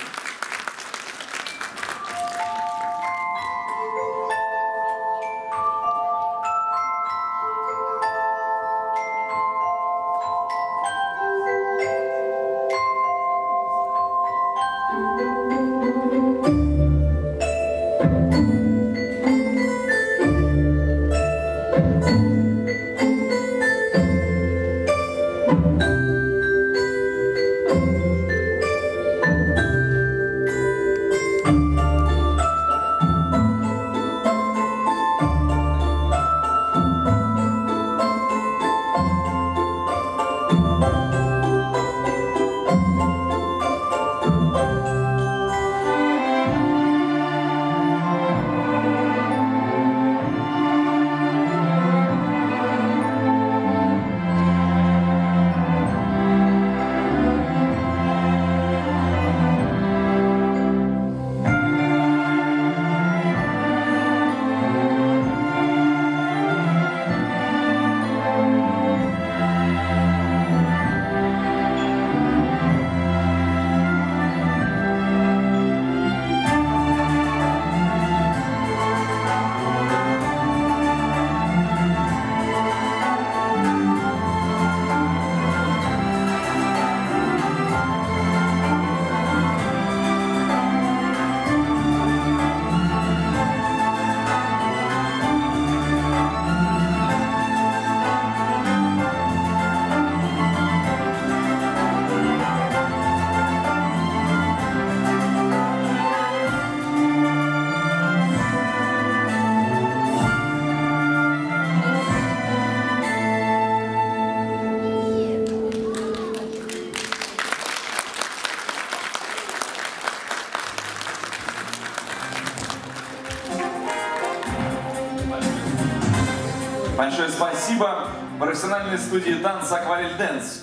студии танца «Акварель Дэнс».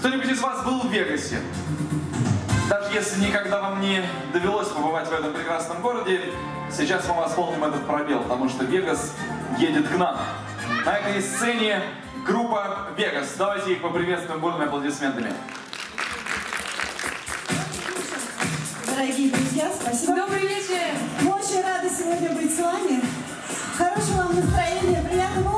Кто-нибудь из вас был в Вегасе? Даже если никогда вам не довелось побывать в этом прекрасном городе, сейчас мы восполним этот пробел, потому что Вегас едет к нам. На этой сцене группа Вегас. Давайте их поприветствуем бурными аплодисментами. Дорогие друзья, спасибо. Добрый вечер. Мы очень рады сегодня быть с вами. Хорошего вам настроения, приятного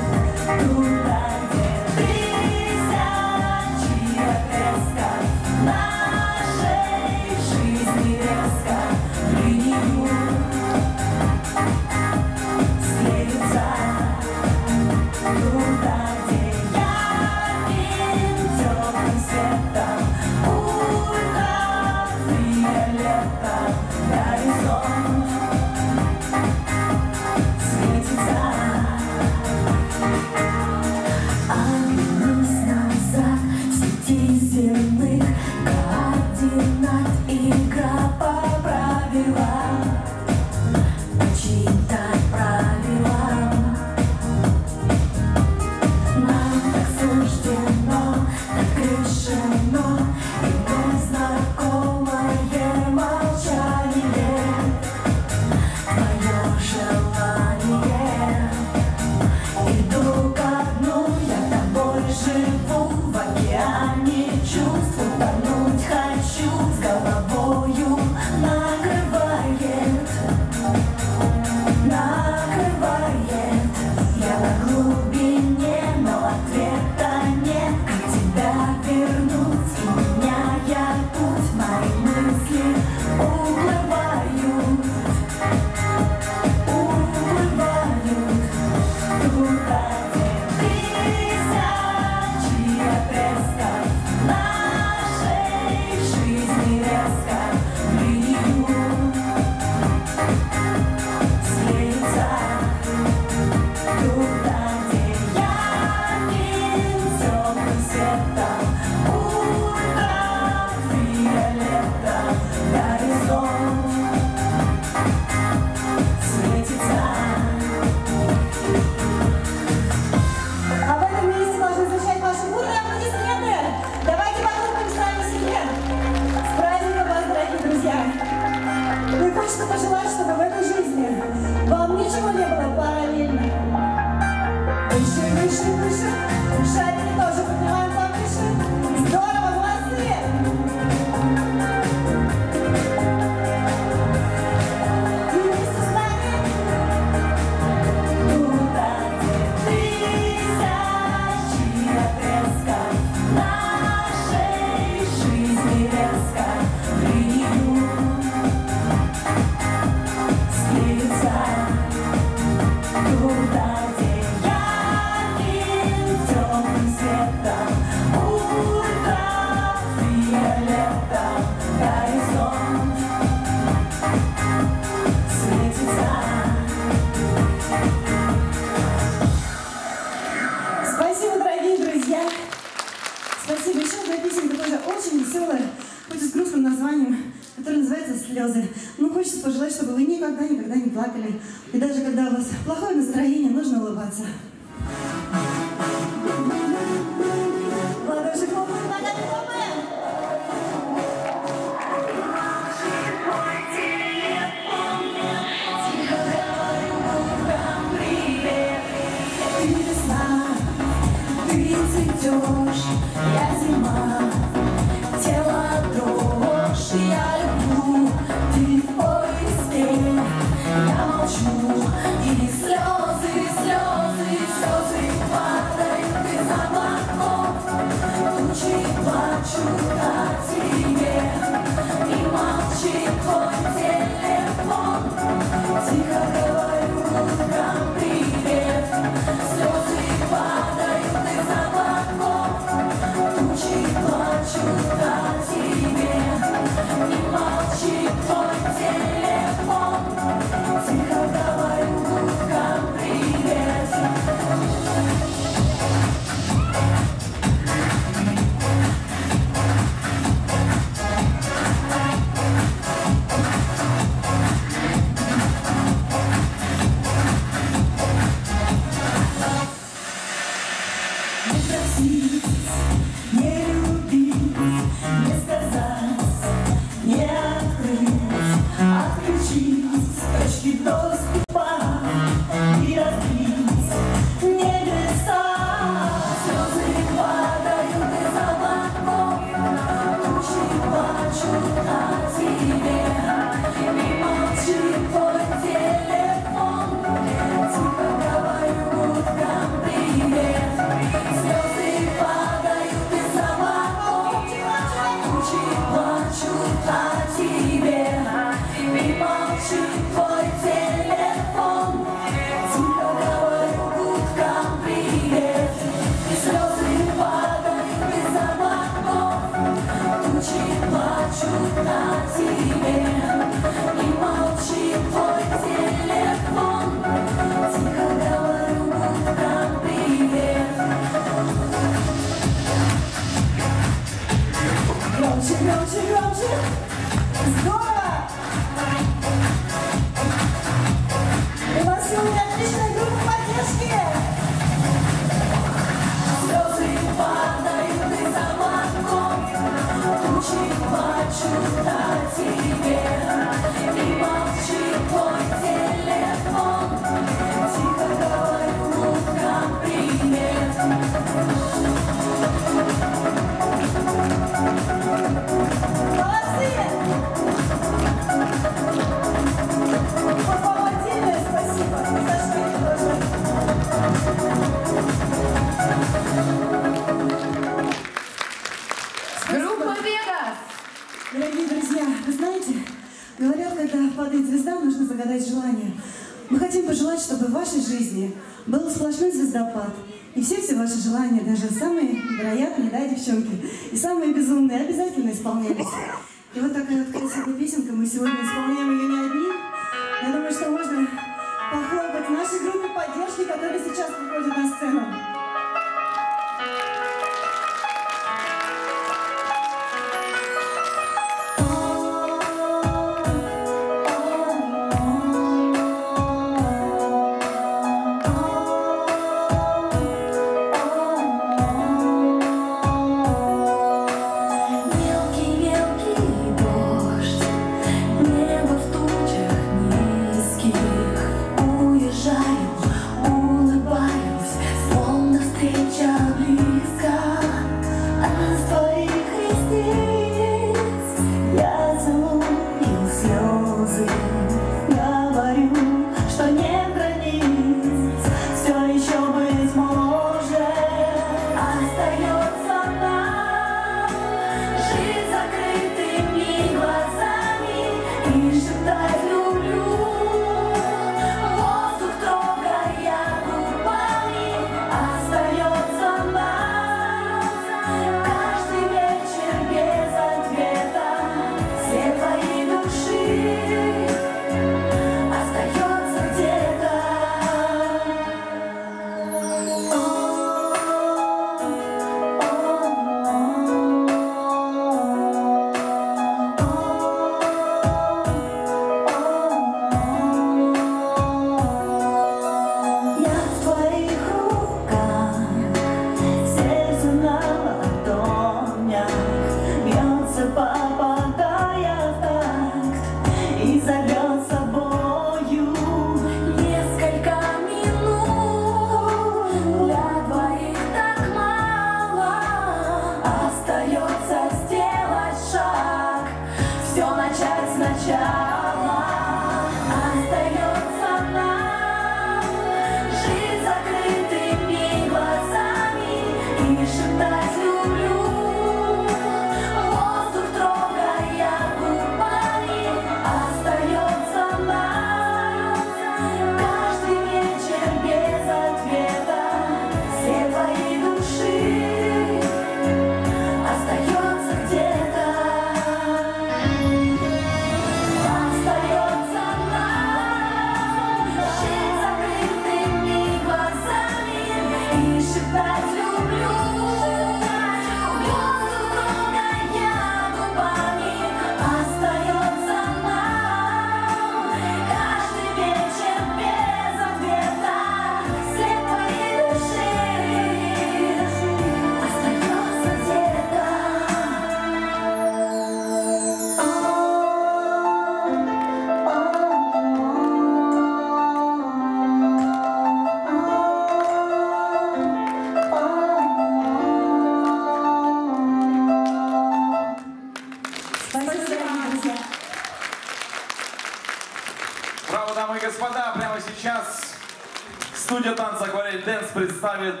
представит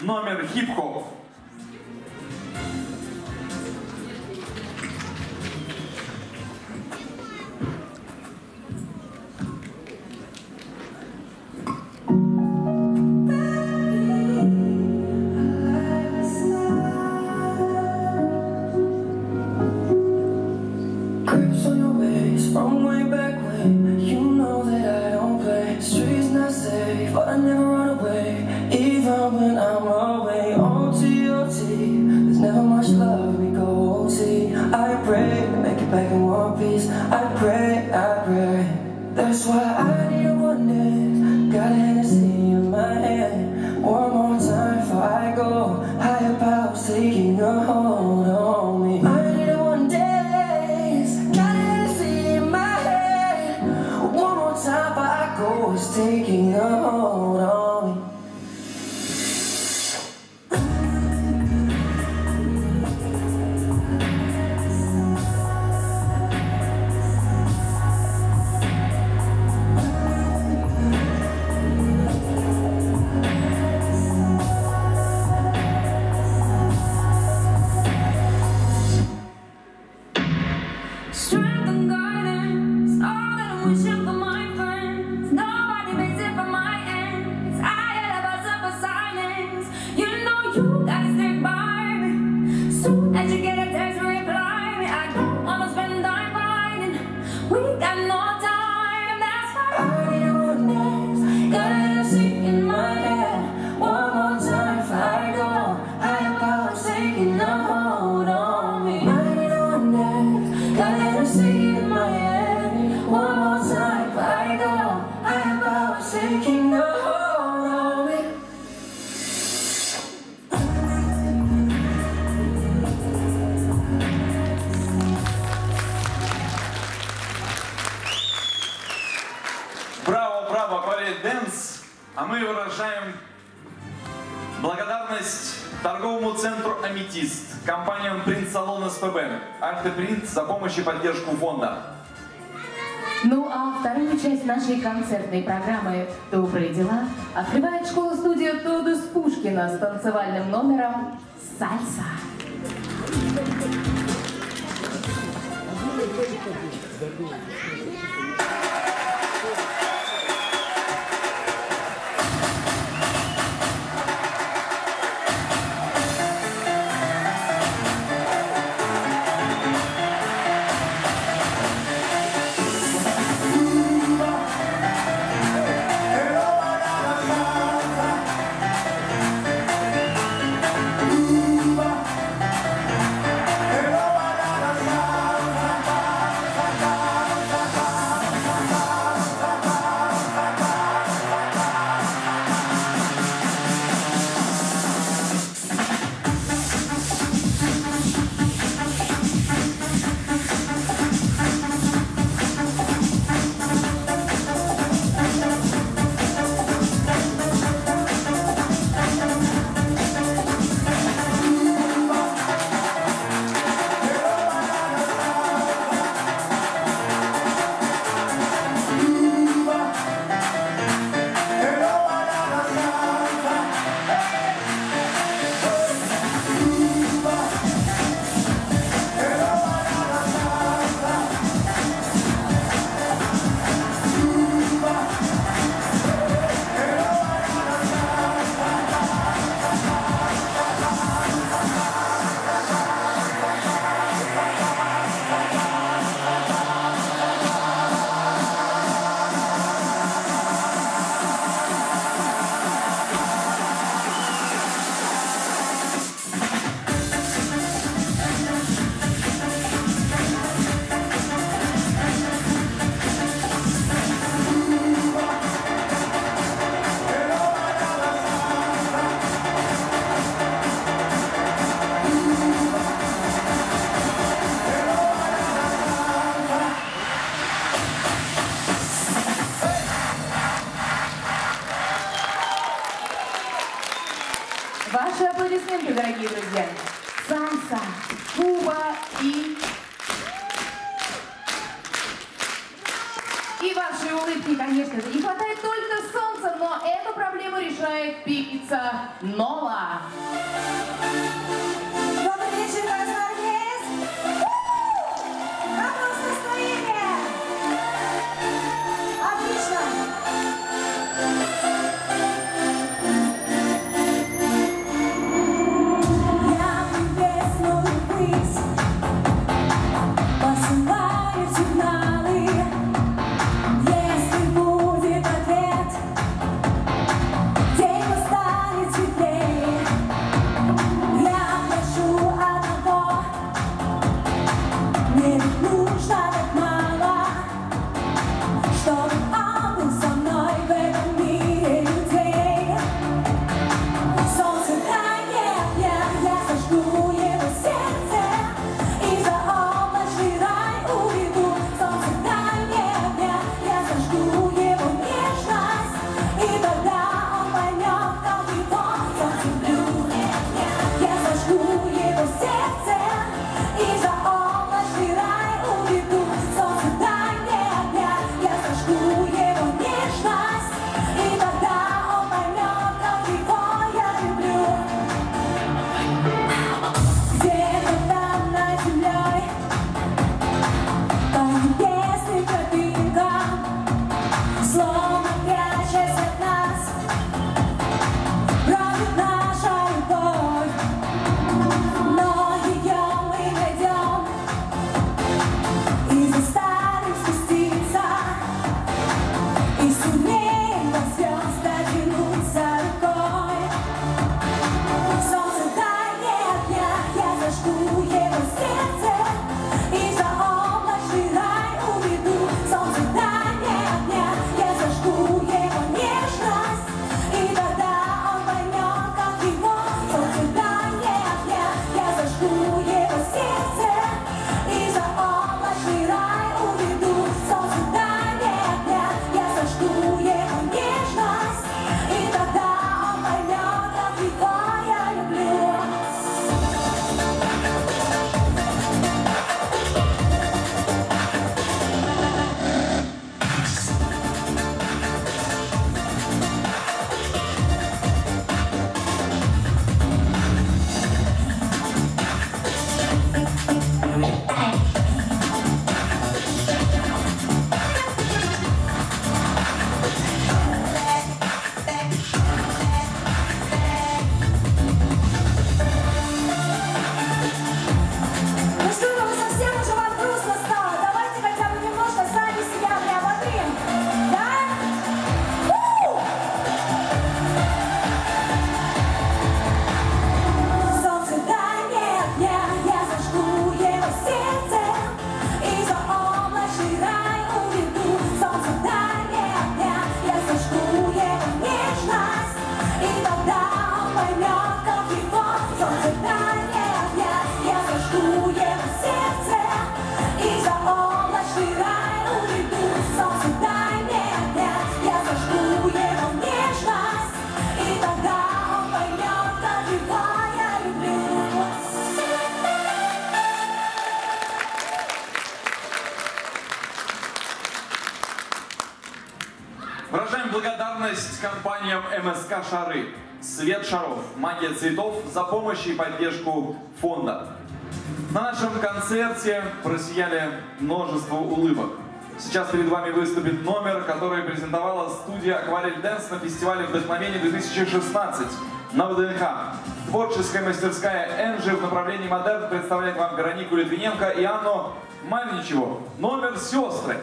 номер хип-хоп. помощь и поддержку фонда. Ну а вторую часть нашей концертной программы «Добрые дела» открывает школа-студия Тодус Пушкина с танцевальным номером «Сальса». Thank you. доска шары, свет шаров, магия цветов за помощь и поддержку фонда. На нашем концерте просияли множество улыбок. Сейчас перед вами выступит номер, который презентовала студия «Акварель Дэнс» на фестивале «Вдохновение 2016» на ВДНХ. Творческая мастерская «Энжи» в направлении модерн представляет вам Веронику Литвиненко и Анну Мальничеву. Номер «Сестры».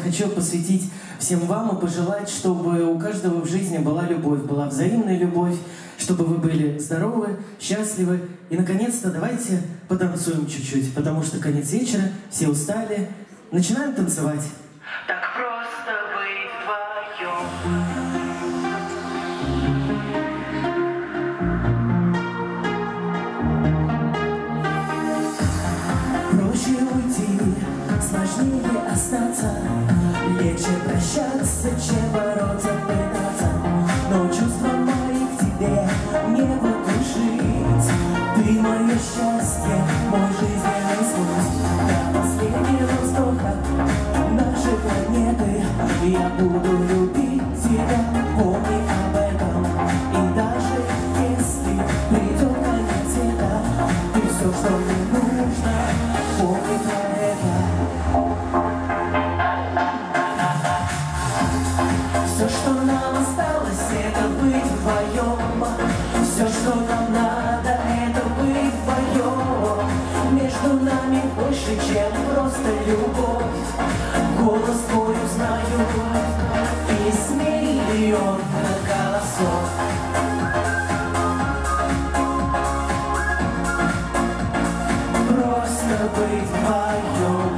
Хочу посвятить всем вам и пожелать, чтобы у каждого в жизни была любовь, была взаимная любовь, чтобы вы были здоровы, счастливы. И, наконец-то, давайте потанцуем чуть-чуть, потому что конец вечера, все устали. Начинаем танцевать. Так просто быть вдвоем. Проще уйти, сложнее остаться Легче прощаться, чем бороться пытаться Но чувства мои к тебе не выдушить Ты мое счастье, мой жизненный спуск До последнего вздоха нашей планеты Я буду любить просто любовь. Голос твой узнаю из миллиона голосов. Просто быть вдвоем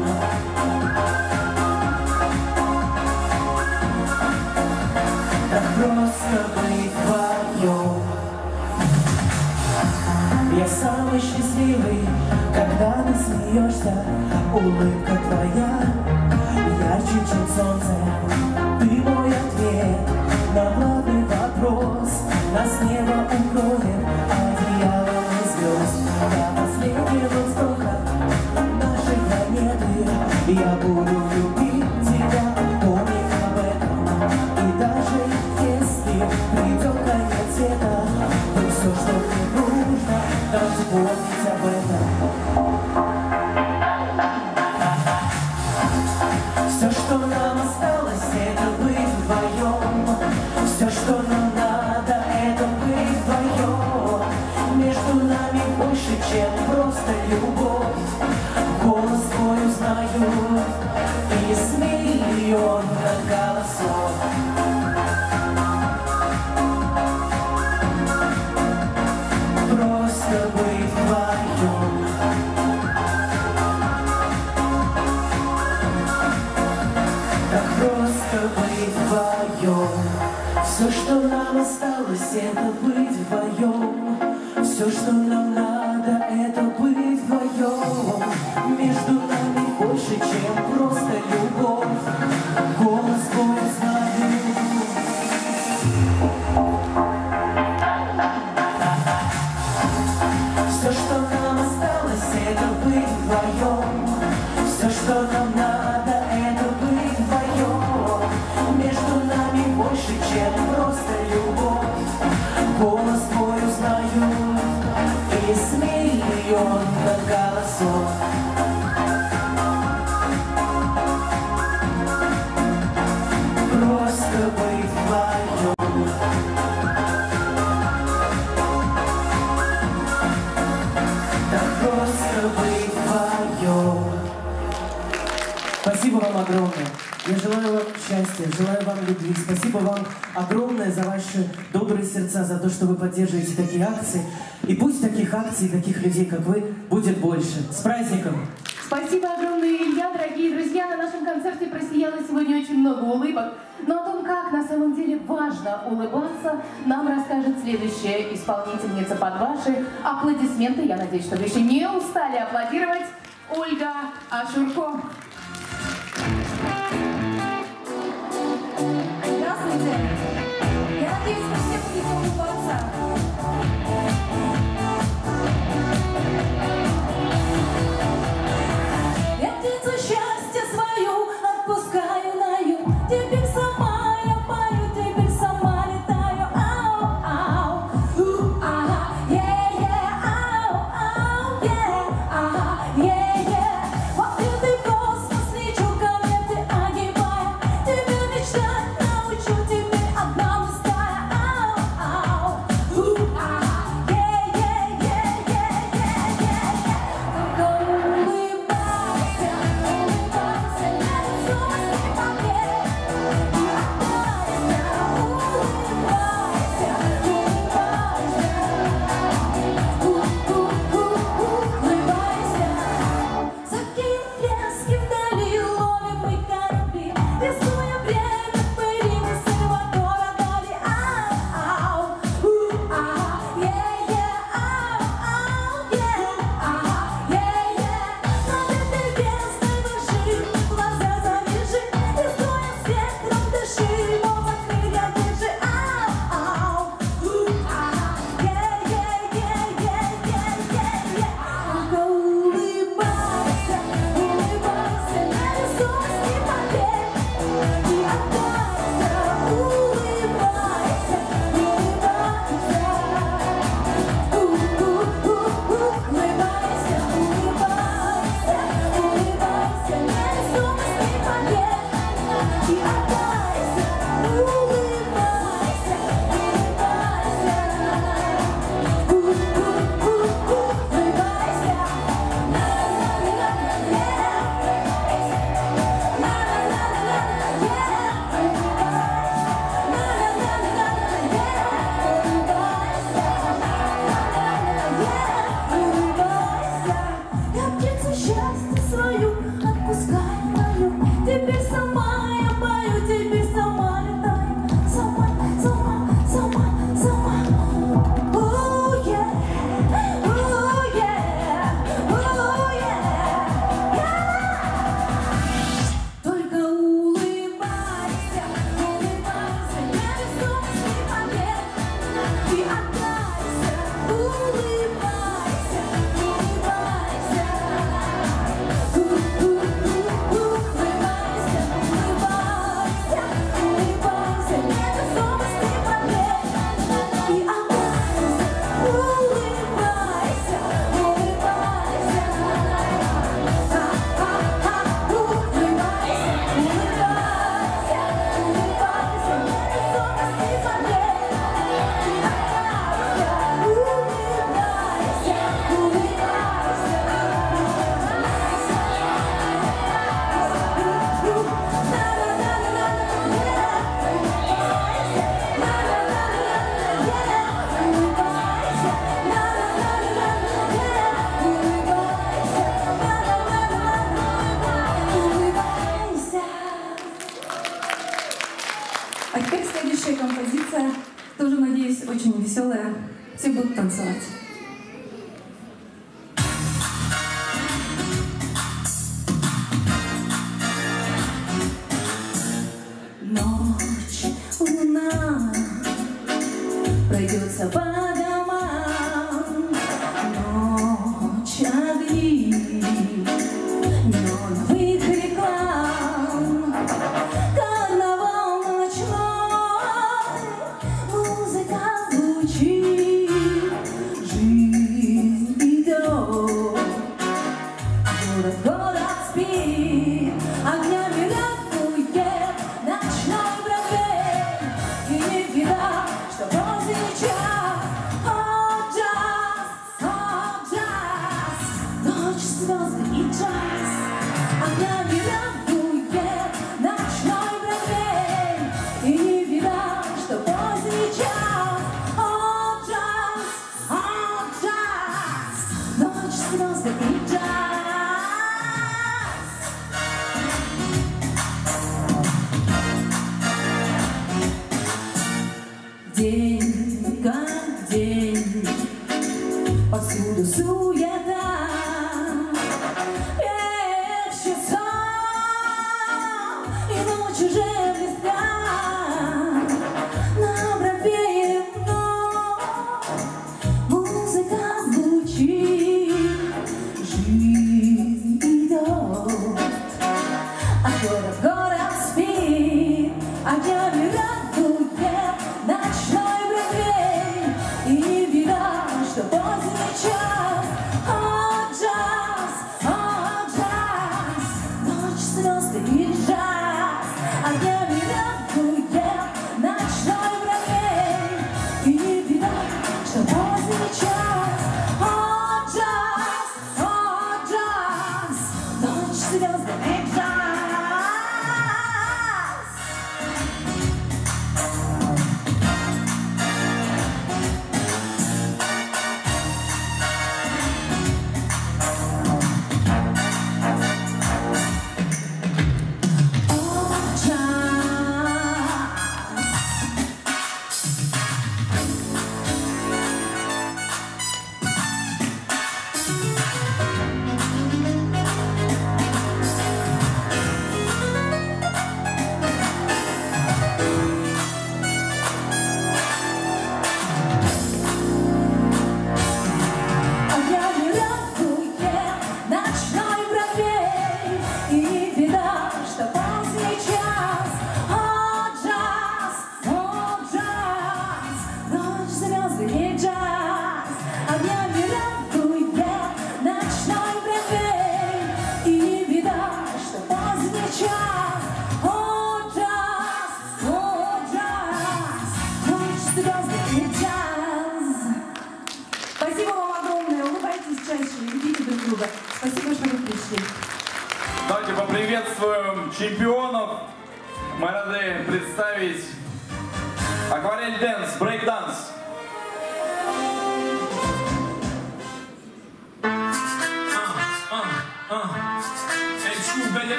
Так просто быть вдвоем Я самый счастливый, когда ты смеешься Улыбка твоя ярче, чем солнце Ты мой ответ на главный вопрос. Нас небо укроет одеялом из звезд. До последнего вздоха нашей планеты. Я буду любить акции. И пусть таких акций, таких людей, как вы, будет больше. С праздником! Спасибо огромное, Илья, дорогие друзья. На нашем концерте просияло сегодня очень много улыбок. Но о том, как на самом деле важно улыбаться, нам расскажет следующая исполнительница под ваши аплодисменты. Я надеюсь, что вы еще не устали аплодировать.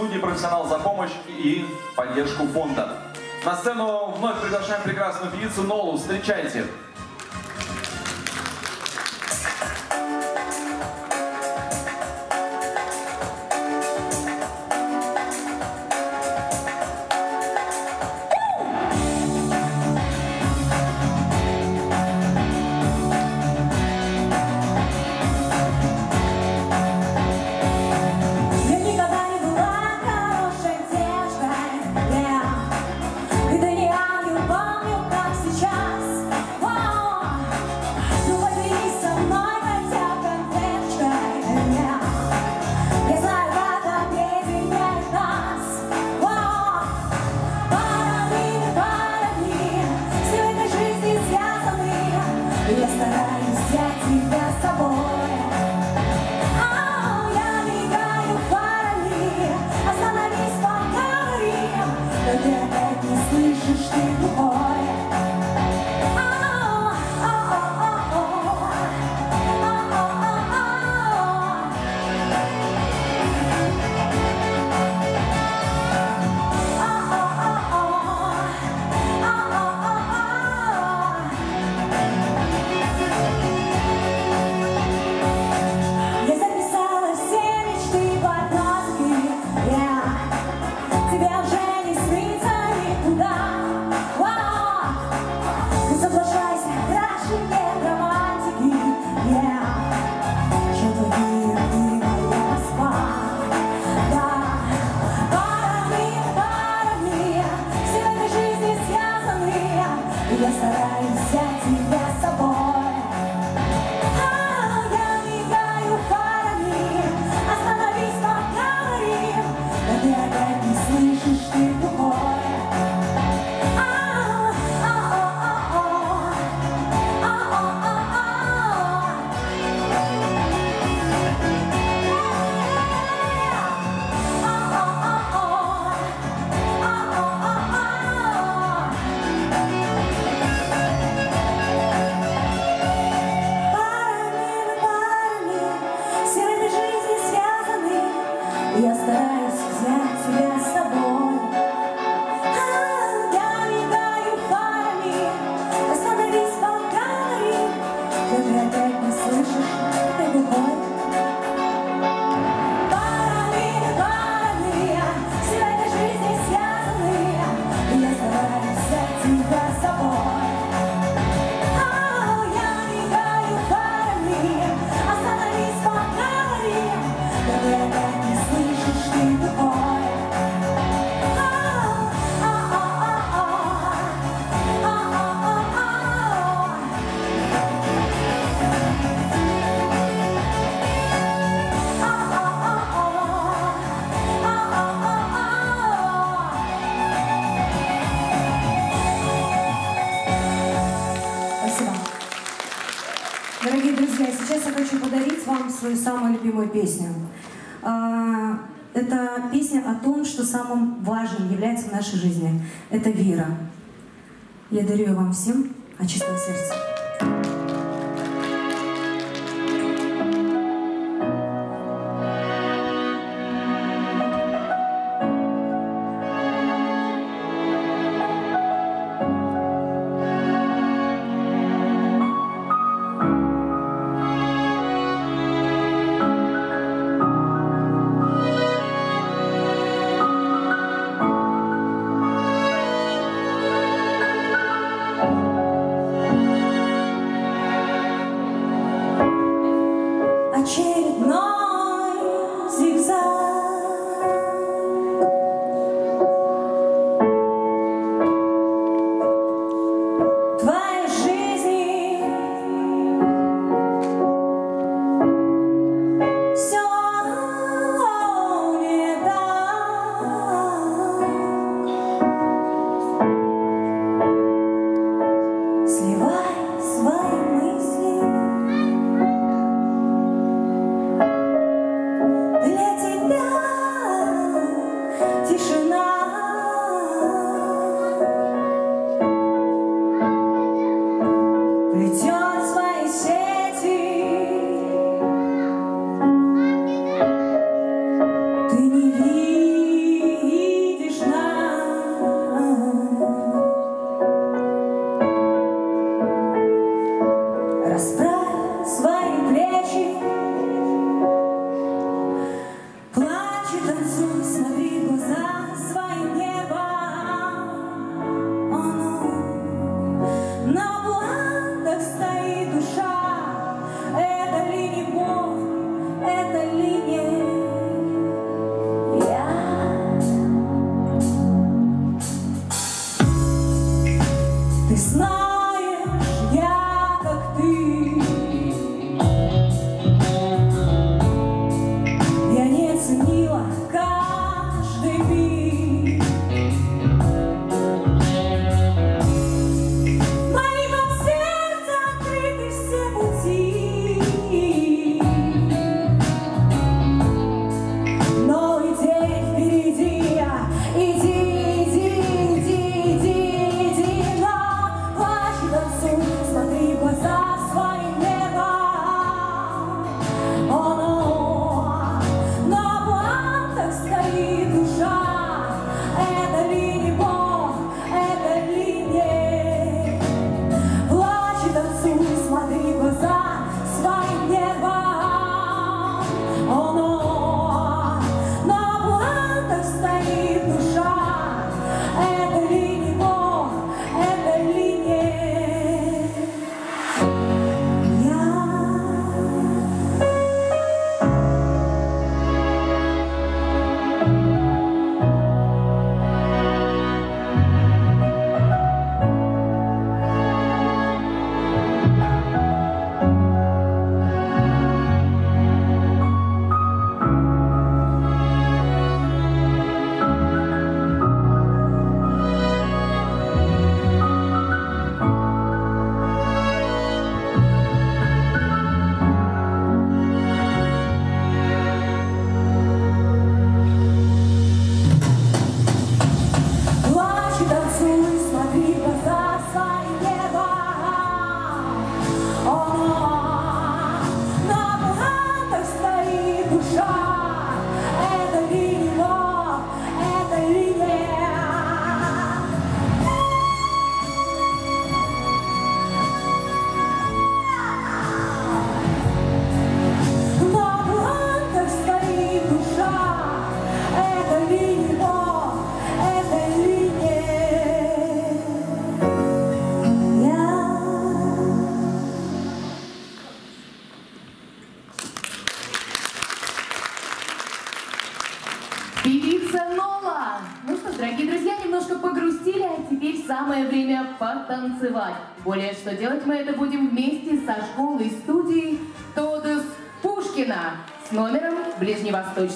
студии «Профессионал за помощь» и поддержку фонда. На сцену вновь приглашаем прекрасную певицу Нолу. Встречайте!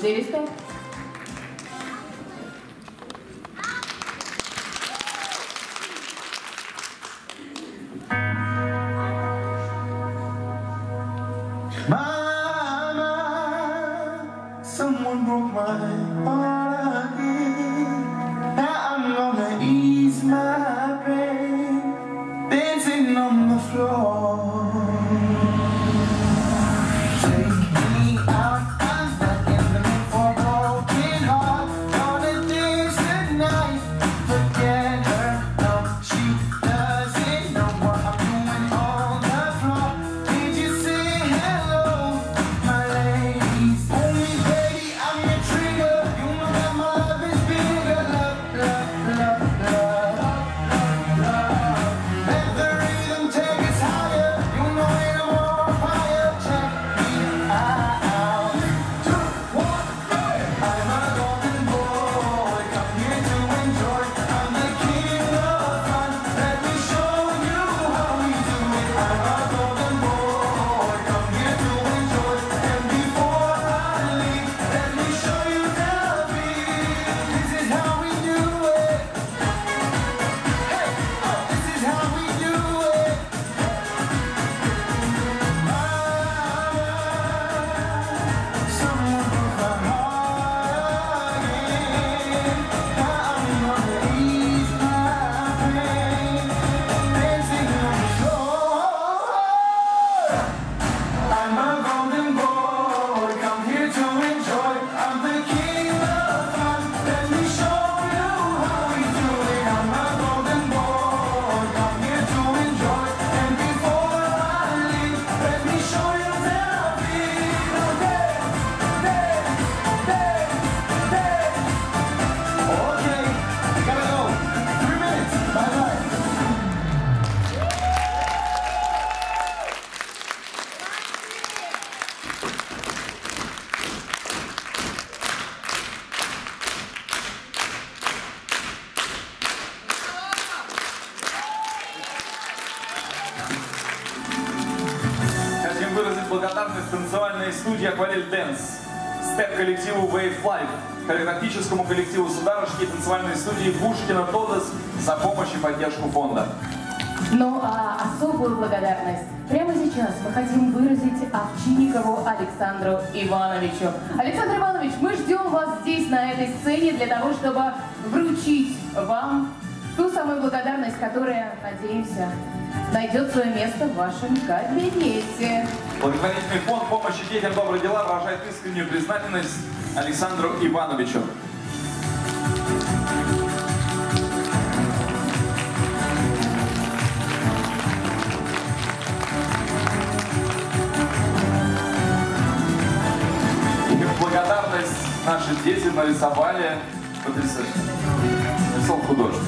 Seriously? Wave Life, хореографическому коллективу Сударушки и танцевальной студии Пушкина Тодос за помощь и поддержку фонда. Ну а особую благодарность прямо сейчас мы хотим выразить Овчинникову Александру Ивановичу. Александр Иванович, мы ждем вас здесь, на этой сцене, для того, чтобы вручить вам ту самую благодарность, которая, надеемся, найдет свое место в вашем кабинете. Благотворительный фонд помощи детям добрые дела выражает искреннюю признательность Александру Ивановичу. И в благодарность наши дети нарисовали потрясающе. Нарисовал художник.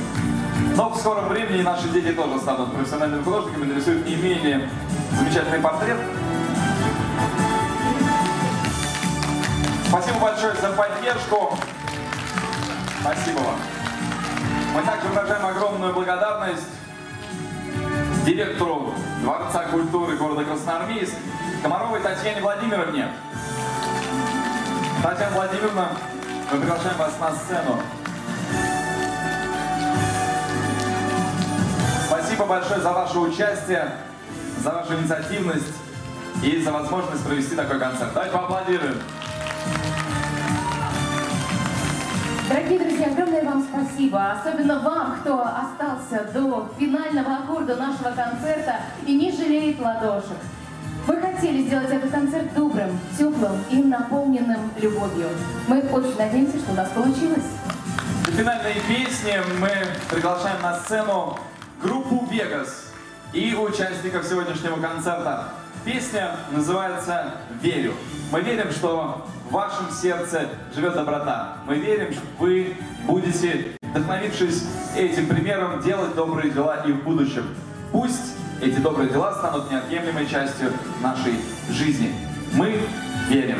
Но в скором времени наши дети тоже станут профессиональными художниками, нарисуют не менее замечательный портрет. За поддержку. Спасибо вам. Мы также выражаем огромную благодарность директору Дворца культуры города Красноармейск Комаровой Татьяне Владимировне. Татьяна Владимировна, мы приглашаем вас на сцену. Спасибо большое за ваше участие, за вашу инициативность и за возможность провести такой концерт. Давайте поаплодируем. Дорогие друзья, огромное вам спасибо. Особенно вам, кто остался до финального аккорда нашего концерта и не жалеет ладошек. Мы хотели сделать этот концерт добрым, теплым и наполненным любовью. Мы очень надеемся, что у нас получилось. Для финальной песни мы приглашаем на сцену группу «Вегас» и участников сегодняшнего концерта. Песня называется «Верю». Мы верим, что в вашем сердце живет доброта. Мы верим, что вы будете, вдохновившись этим примером, делать добрые дела и в будущем. Пусть эти добрые дела станут неотъемлемой частью нашей жизни. Мы верим.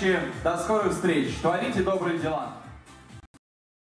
Удачи. До скорых встреч. Творите добрые дела.